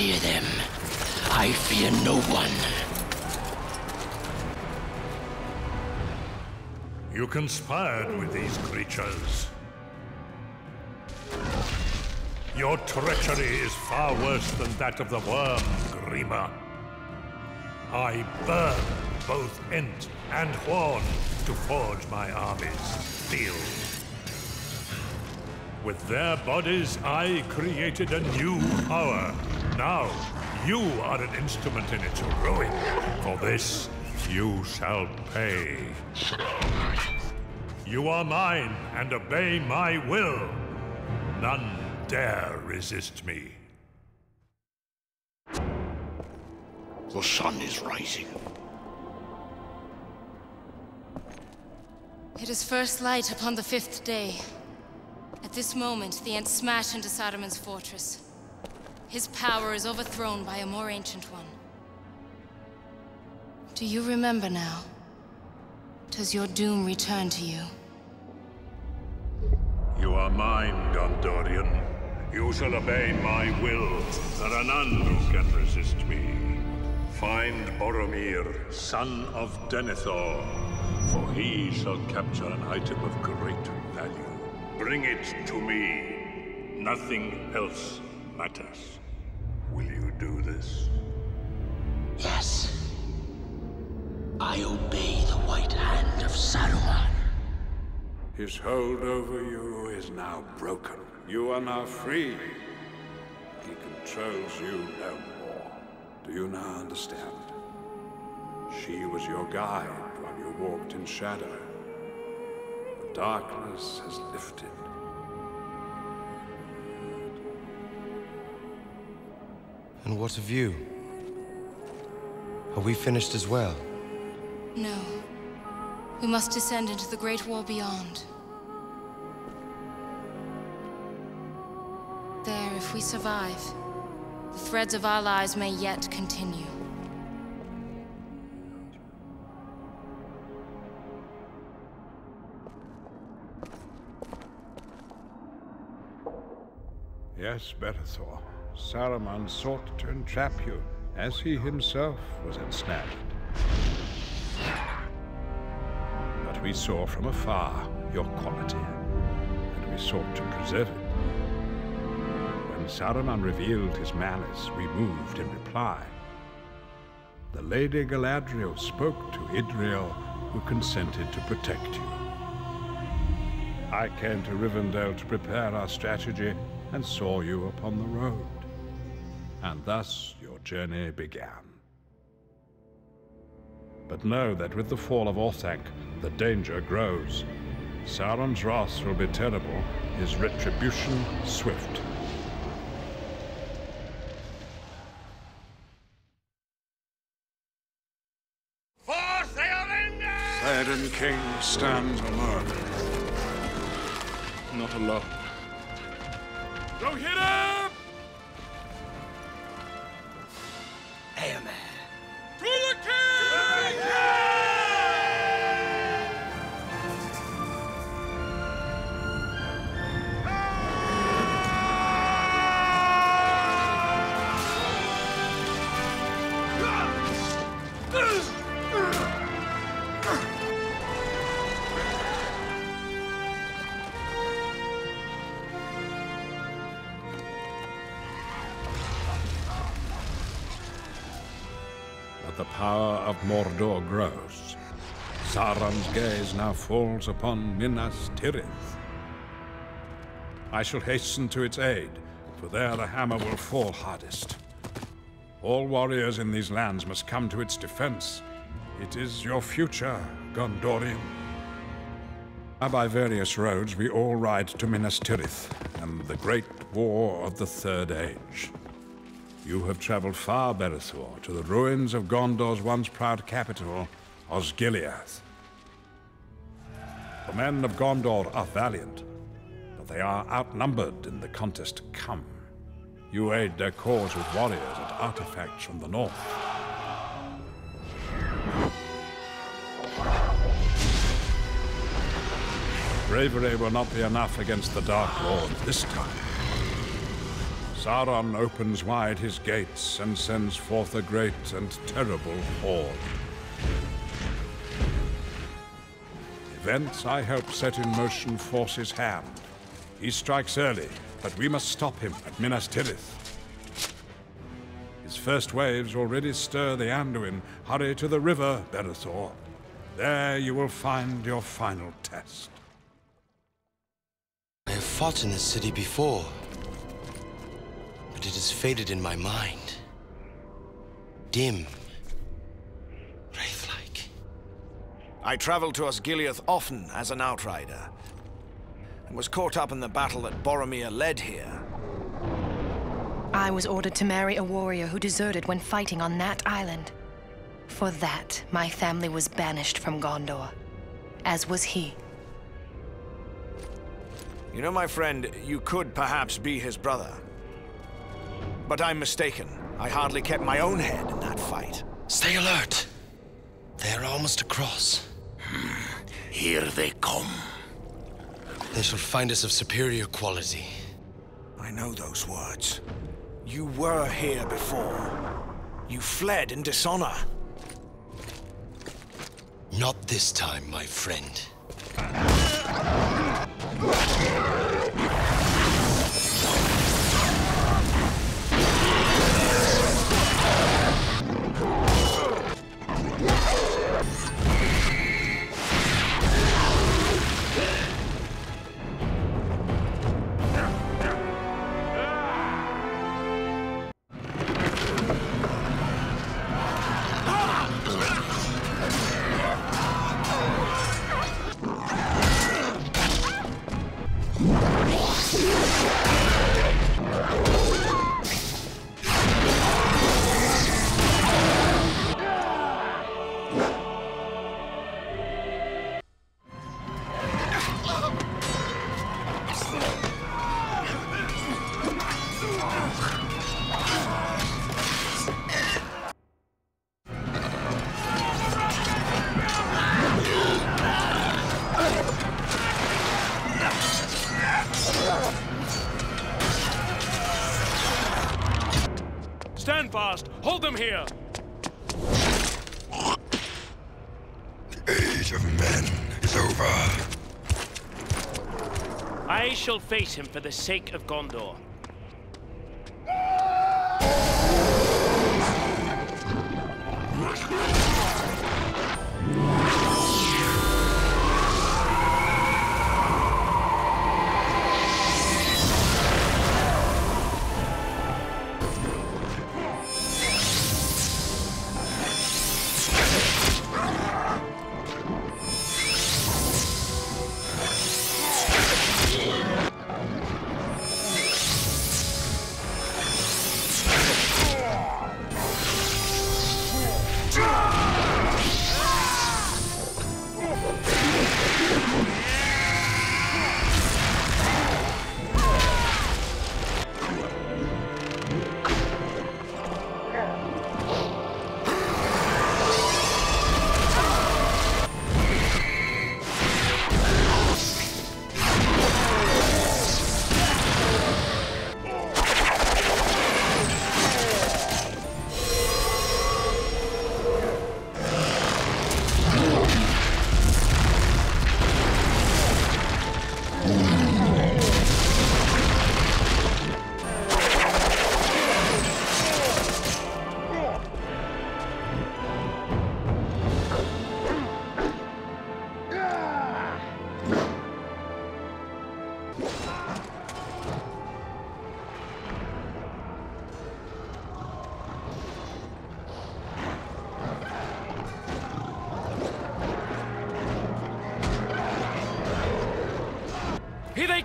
Fear them. I fear no one. You conspired with these creatures. Your treachery is far worse than that of the worm, Grima. I burn both Ent and Huorn to forge my army's steel. With their bodies, I created a new power. Now, you are an instrument in its ruin. For this, you shall pay. You are mine and obey my will. None dare resist me. The sun is rising. It is first light upon the fifth day. At this moment, the Ents smash into Saruman's fortress. His power is overthrown by a more ancient one. Do you remember now? Does your doom return to you? You are mine, Gondorian. You shall obey my will. There are none who can resist me. Find Boromir, son of Denethor, for he shall capture an item of great value. Bring it to me. Nothing else matters. Will you do this? Yes. I obey the white hand of Saruman. His hold over you is now broken. You are now free. He controls you no more. Do you now understand? She was your guide while you walked in shadow. The darkness has lifted. And what of you? Are we finished as well? No. We must descend into the Great War beyond. There, if we survive, the threads of our lives may yet continue. Yes, Berethor. Saruman sought to entrap you, as he himself was ensnared. But we saw from afar your quality, and we sought to preserve it. When Saruman revealed his malice, we moved in reply. The Lady Galadriel spoke to Idrial, who consented to protect you. I came to Rivendell to prepare our strategy and saw you upon the road. And thus your journey began. But know that with the fall of Orthanc, the danger grows. Sauron's wrath will be terrible, his retribution swift. Theoden King stands alone. Not alone. Go hit him! Eomer. Mordor grows. Sauron's gaze now falls upon Minas Tirith. I shall hasten to its aid, for there the hammer will fall hardest. All warriors in these lands must come to its defense. It is your future, Gondorian. By various roads we all ride to Minas Tirith, and the great war of the Third Age. You have traveled far, Berethor, to the ruins of Gondor's once proud capital, Osgiliath. The men of Gondor are valiant, but they are outnumbered in the contest to come. You aid their cause with warriors and artifacts from the north. Bravery will not be enough against the Dark Lord this time. Sauron opens wide his gates and sends forth a great and terrible horde. Events I help set in motion force his hand. He strikes early, but we must stop him at Minas Tirith. His first waves already stir the Anduin. Hurry to the river, Berethor. There you will find your final test. I have fought in this city before, but it has faded in my mind. Dim. Wraith-like. I traveled to Osgiliath often as an outrider, and was caught up in the battle that Boromir led here. I was ordered to marry a warrior who deserted when fighting on that island. For that, my family was banished from Gondor, as was he. You know, my friend, you could perhaps be his brother. But I'm mistaken. I hardly kept my own head in that fight. Stay alert. They are almost across. Hmm. Here they come. They shall find us of superior quality. I know those words. You were here before. You fled in dishonor. Not this time, my friend. Face him for the sake of Gondor.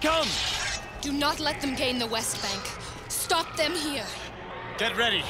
Come! Do not let them gain the West Bank. Stop them here. Get ready.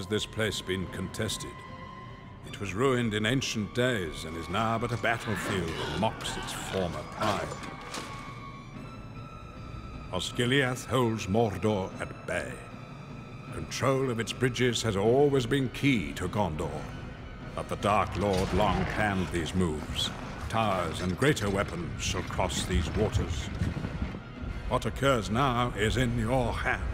Has this place been contested. It was ruined in ancient days and is now but a battlefield that mocks its former pride. Osgiliath holds Mordor at bay. Control of its bridges has always been key to Gondor. But the Dark Lord long planned these moves. Towers and greater weapons shall cross these waters. What occurs now is in your hands.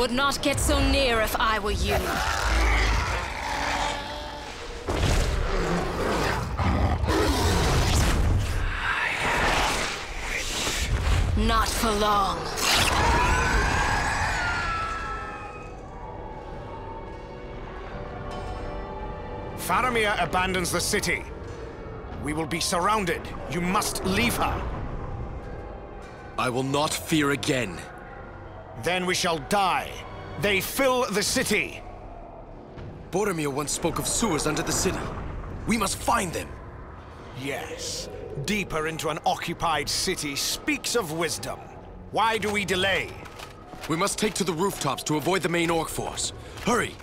Would not get so near if I were you. Not for long. Faramir abandons the city. We will be surrounded. You must leave her. I will not fear again. Then we shall die. They fill the city. Boromir once spoke of sewers under the city. We must find them. Yes. Deeper into an occupied city speaks of wisdom. Why do we delay? We must take to the rooftops to avoid the main orc force. Hurry!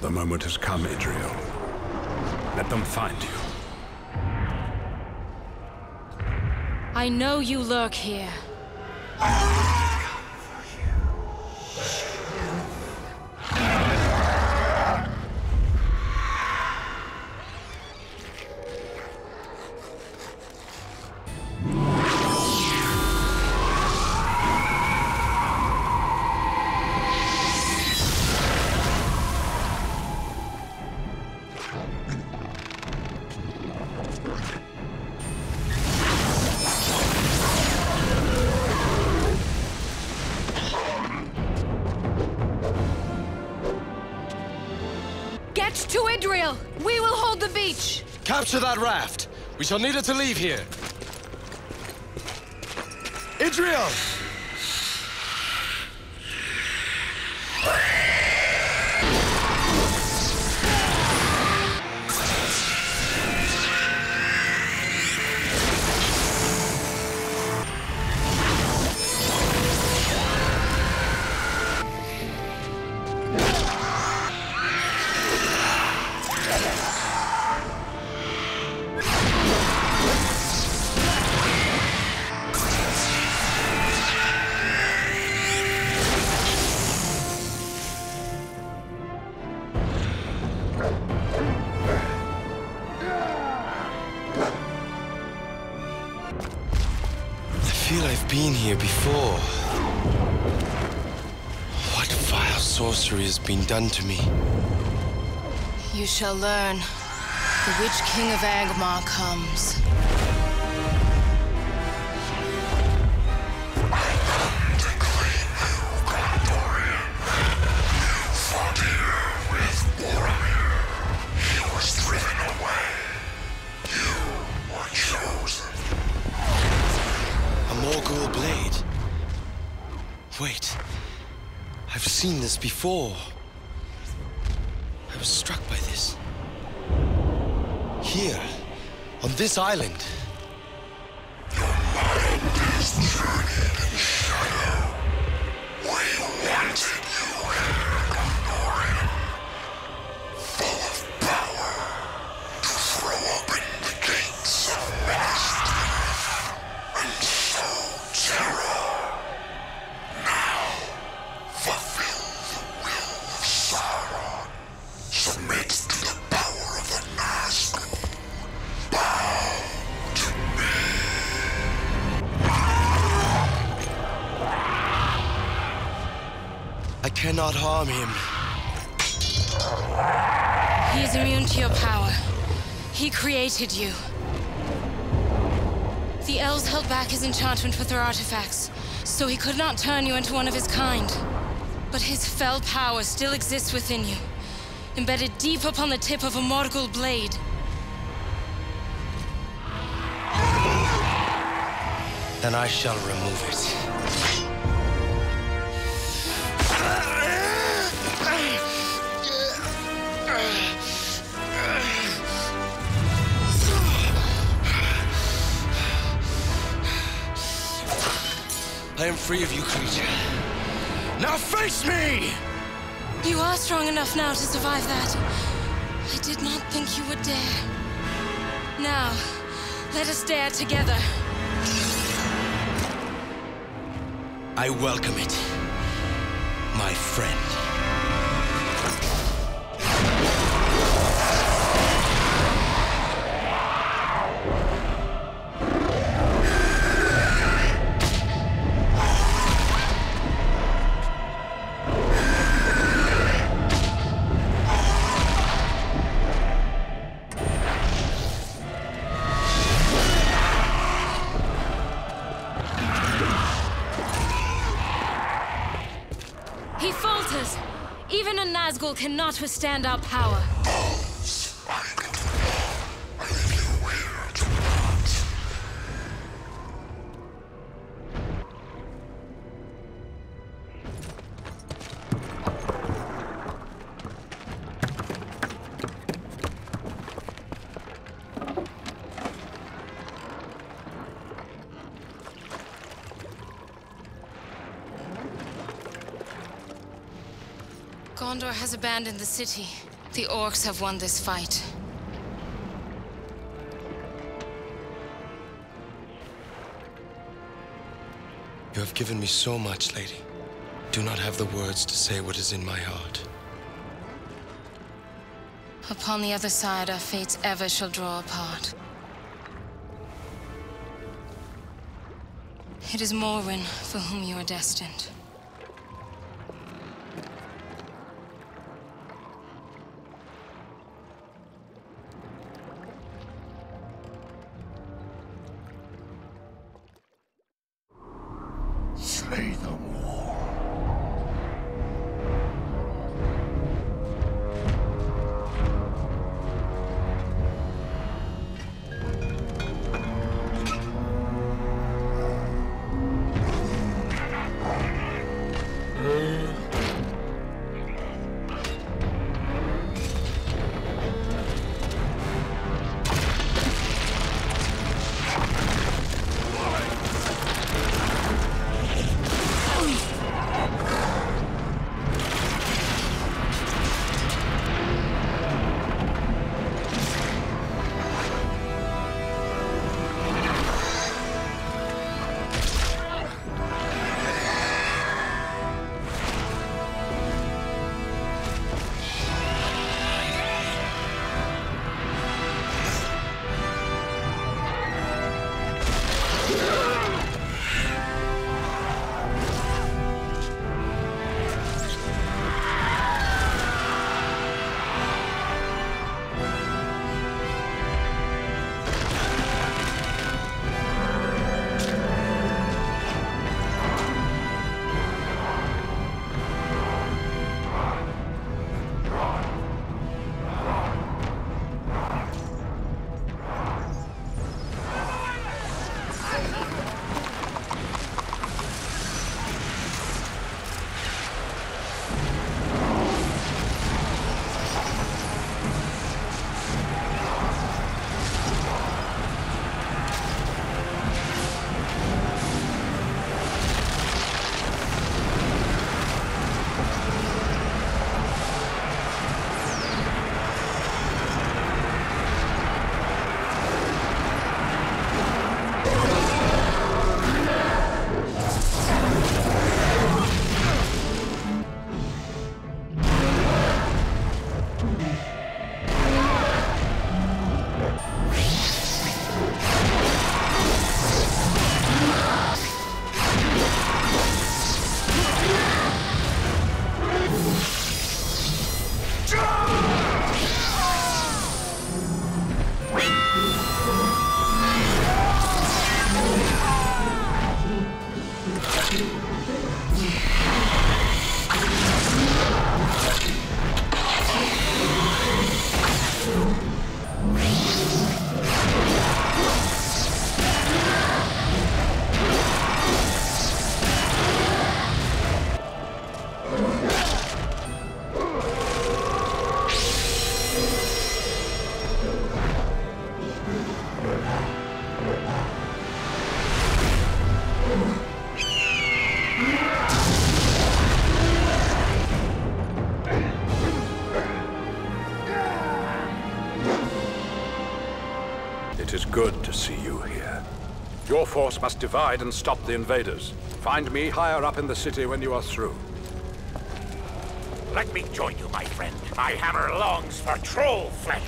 The moment has come, Idrial. Let them find you. I know you lurk here. Capture that raft! We shall need it to leave here. Idrial! Been done to me? You shall learn. The Witch King of Angmar comes. I can declare you got Dorian. Fought here with Boromir. He was driven away. You were chosen. A Morgul blade. Wait. I've seen this before. This island. Cannot harm him. He is immune to your power. He created you. The elves held back his enchantment with their artifacts, so he could not turn you into one of his kind. But his fell power still exists within you, embedded deep upon the tip of a Morgul blade. Then I shall remove it. I am free of you, creature. Now face me! You are strong enough now to survive that. I did not think you would dare. Now, let us dare together. I welcome it, my friend. Cannot withstand our power. Abandoned the city. The orcs have won this fight. You have given me so much, lady. Do not have the words to say what is in my heart. Upon the other side, our fates ever shall draw apart. It is Morwen for whom you are destined. Force must divide and stop the invaders. Find me higher up in the city when you are through. Let me join you, my friend. My hammer longs for troll flesh.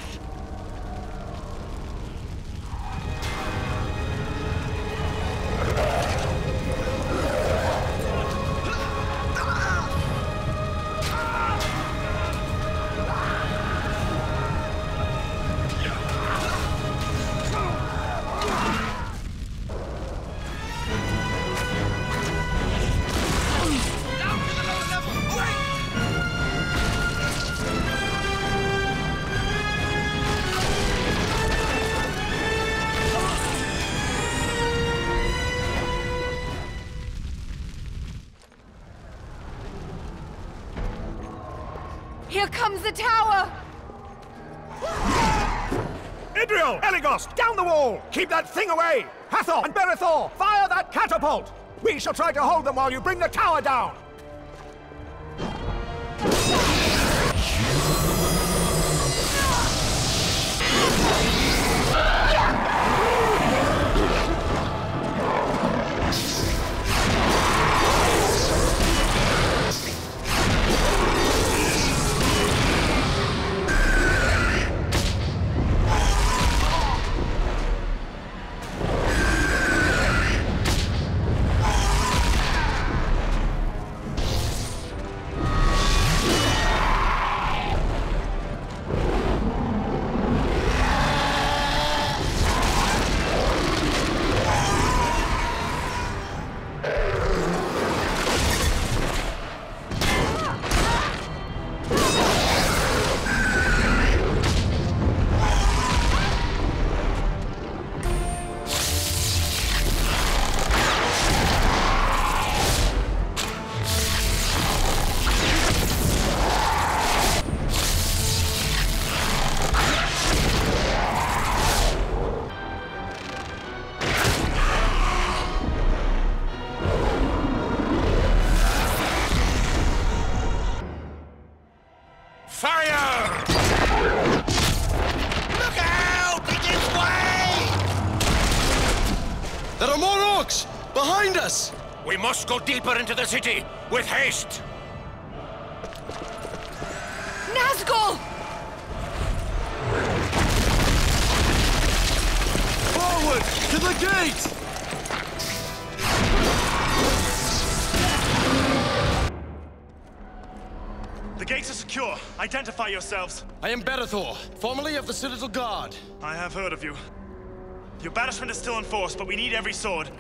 Catapult! We shall try to hold them while you bring the tower down! Go deeper into the city, with haste! Nazgul! Forward! To the gate! The gates are secure. Identify yourselves. I am Berethor, formerly of the Citadel Guard. I have heard of you. Your banishment is still in force, but we need every sword.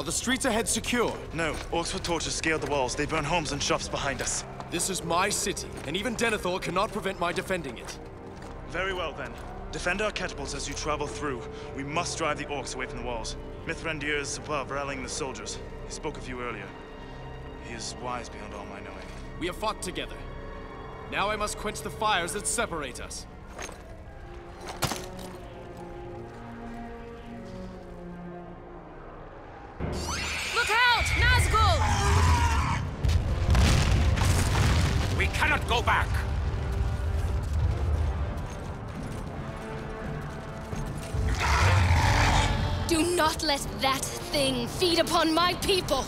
Are the streets ahead secure? No, orcs with torches scaled the walls. They burn homes and shops behind us. This is my city, and even Denethor cannot prevent my defending it. Very well, then. Defend our catapults as you travel through. We must drive the orcs away from the walls. Mithrandir is above, rallying the soldiers. He spoke of you earlier. He is wise beyond all my knowing. We have fought together. Now I must quench the fires that separate us. Look out! Nazgul! We cannot go back! Do not let that thing feed upon my people!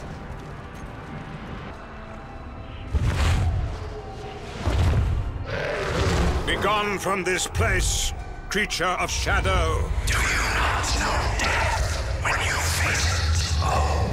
Begone from this place, creature of shadow. Do you not know death when you face it, old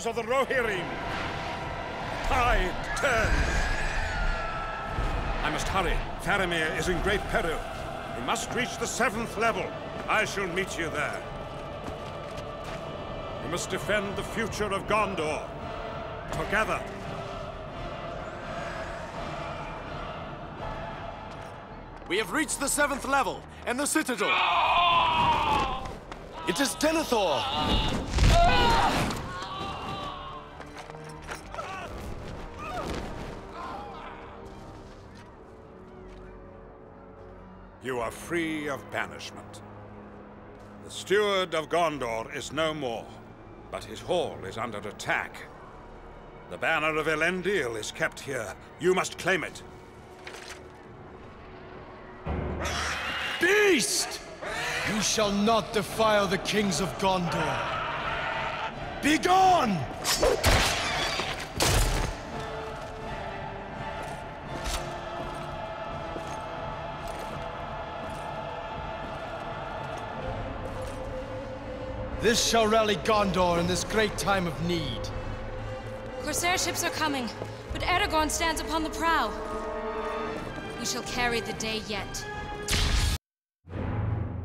arms of the Rohirrim. Tide turns. I must hurry. Faramir is in great peril. We must reach the seventh level. I shall meet you there. We must defend the future of Gondor. Together. We have reached the seventh level, and the Citadel! Ah! It is Denethor! You are free of banishment. The steward of Gondor is no more, but his hall is under attack. The banner of Elendil is kept here. You must claim it. Beast! You shall not defile the kings of Gondor. Begone! This shall rally Gondor in this great time of need. Corsair ships are coming, but Aragorn stands upon the prow. We shall carry the day yet.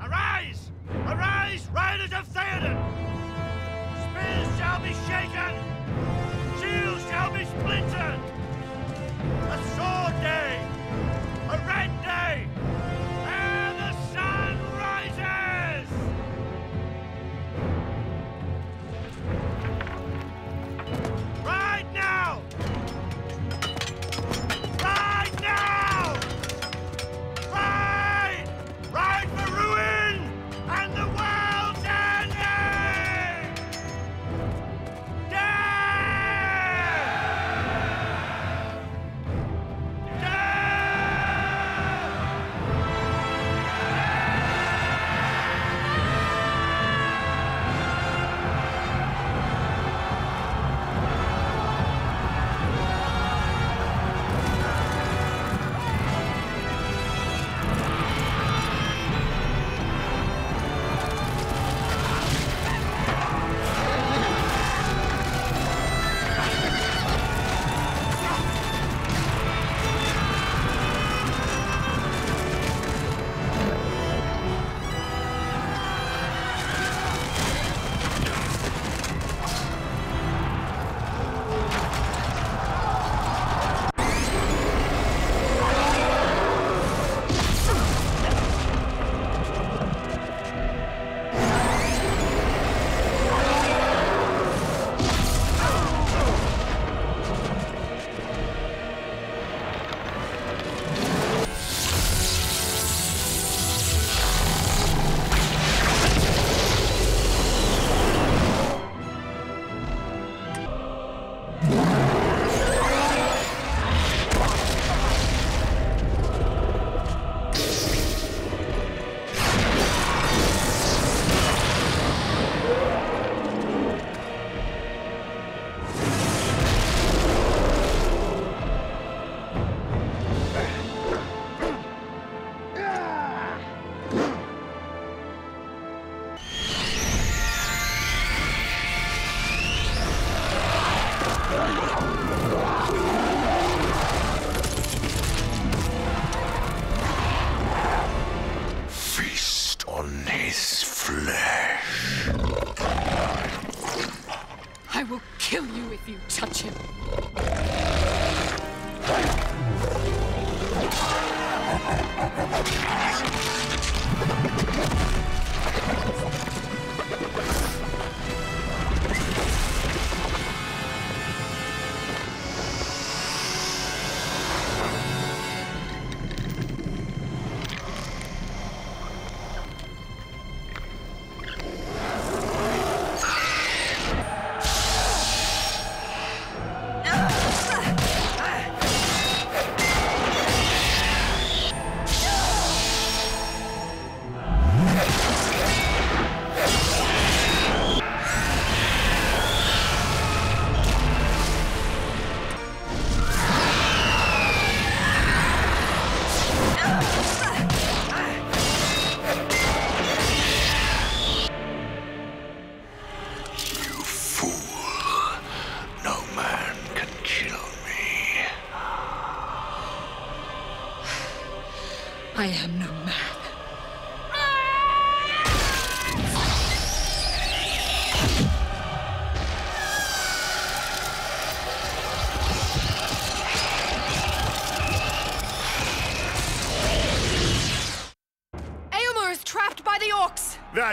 Arise! Arise, riders of Theoden! Spears shall be shaken! Shields shall be splintered! A sword day!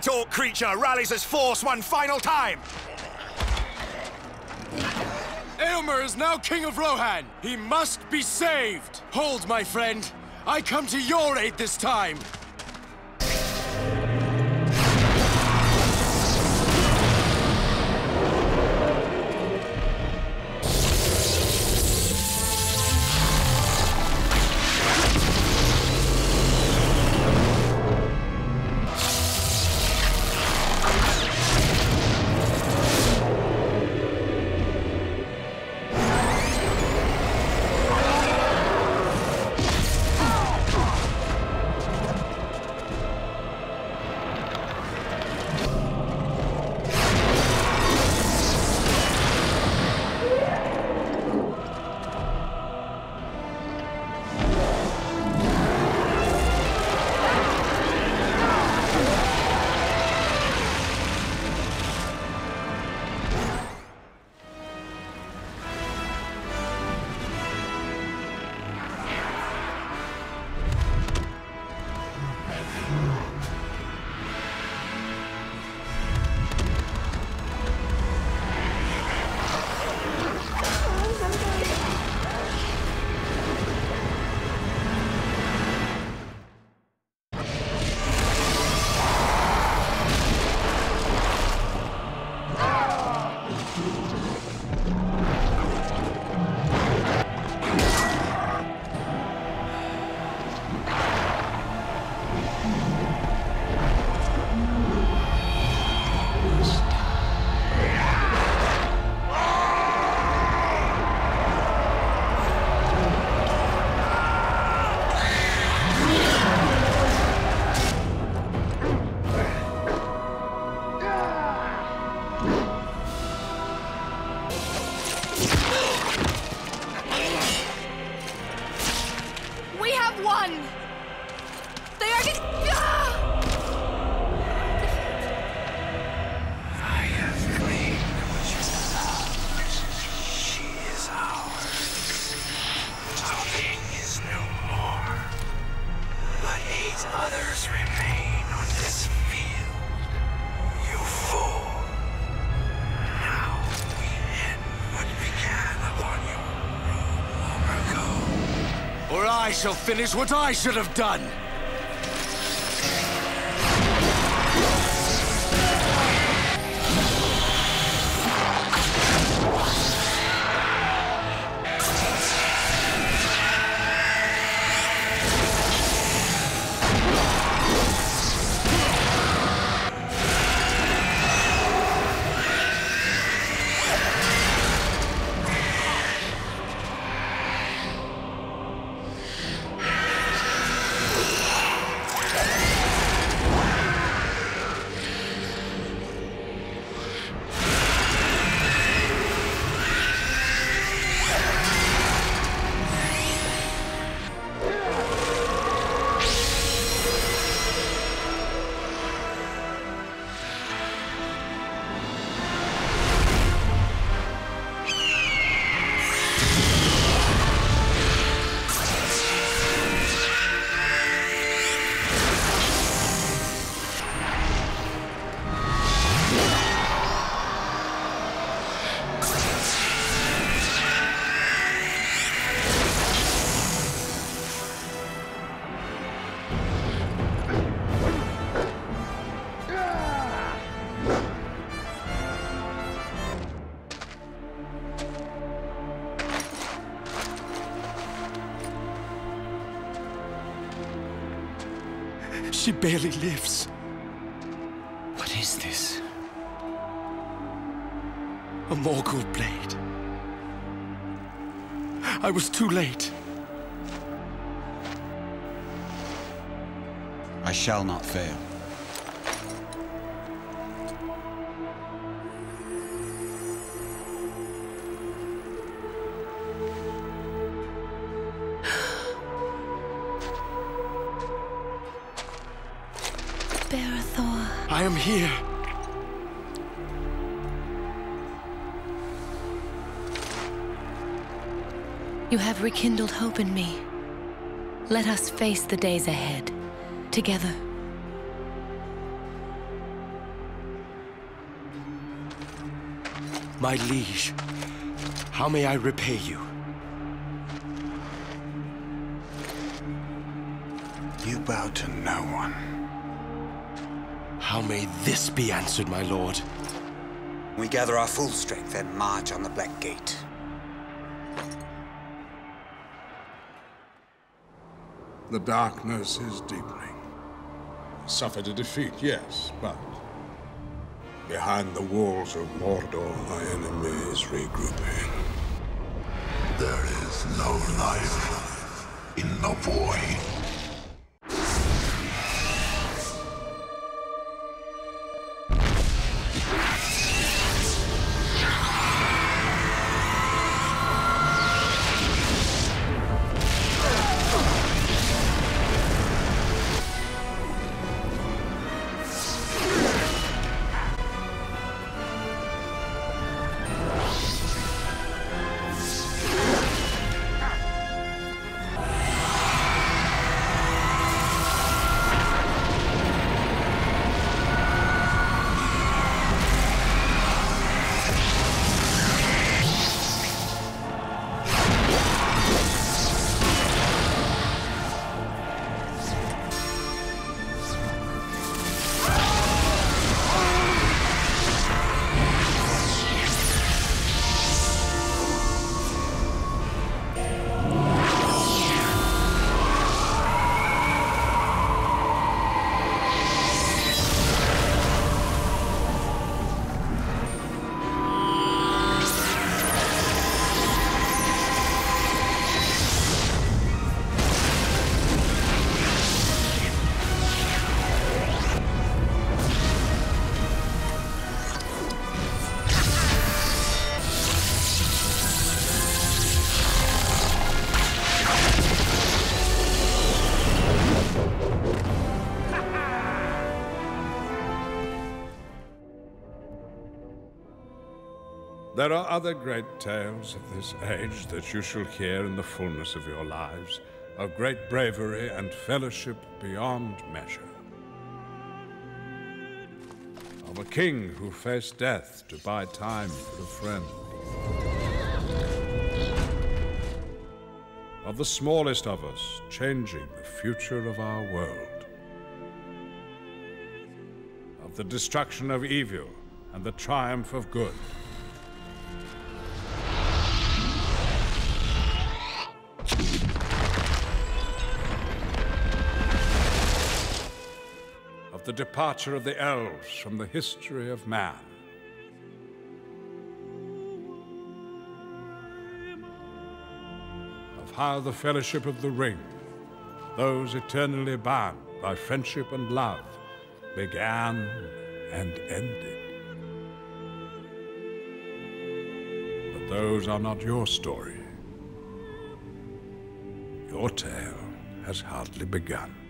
That orc creature rallies his force one final time! Eomer is now King of Rohan! He must be saved! Hold, my friend! I come to your aid this time! I shall finish what I should have done! Barely lives. What is this? A Morgul blade. I was too late. I shall not fail. You have rekindled hope in me. Let us face the days ahead, together. My liege, how may I repay you? You bow to no one. How may this be answered, my lord? We gather our full strength and march on the Black Gate. The darkness is deepening. Suffered a defeat, yes, but behind the walls of Mordor, my enemy is regrouping. There is no life in the void. There are other great tales of this age that you shall hear in the fullness of your lives, of great bravery and fellowship beyond measure. Of a king who faced death to buy time for a friend. Of the smallest of us changing the future of our world. Of the destruction of evil and the triumph of good. Of the departure of the elves from the history of man. Of how the Fellowship of the Ring, those eternally bound by friendship and love, began and ended. But those are not your story. Your tale has hardly begun.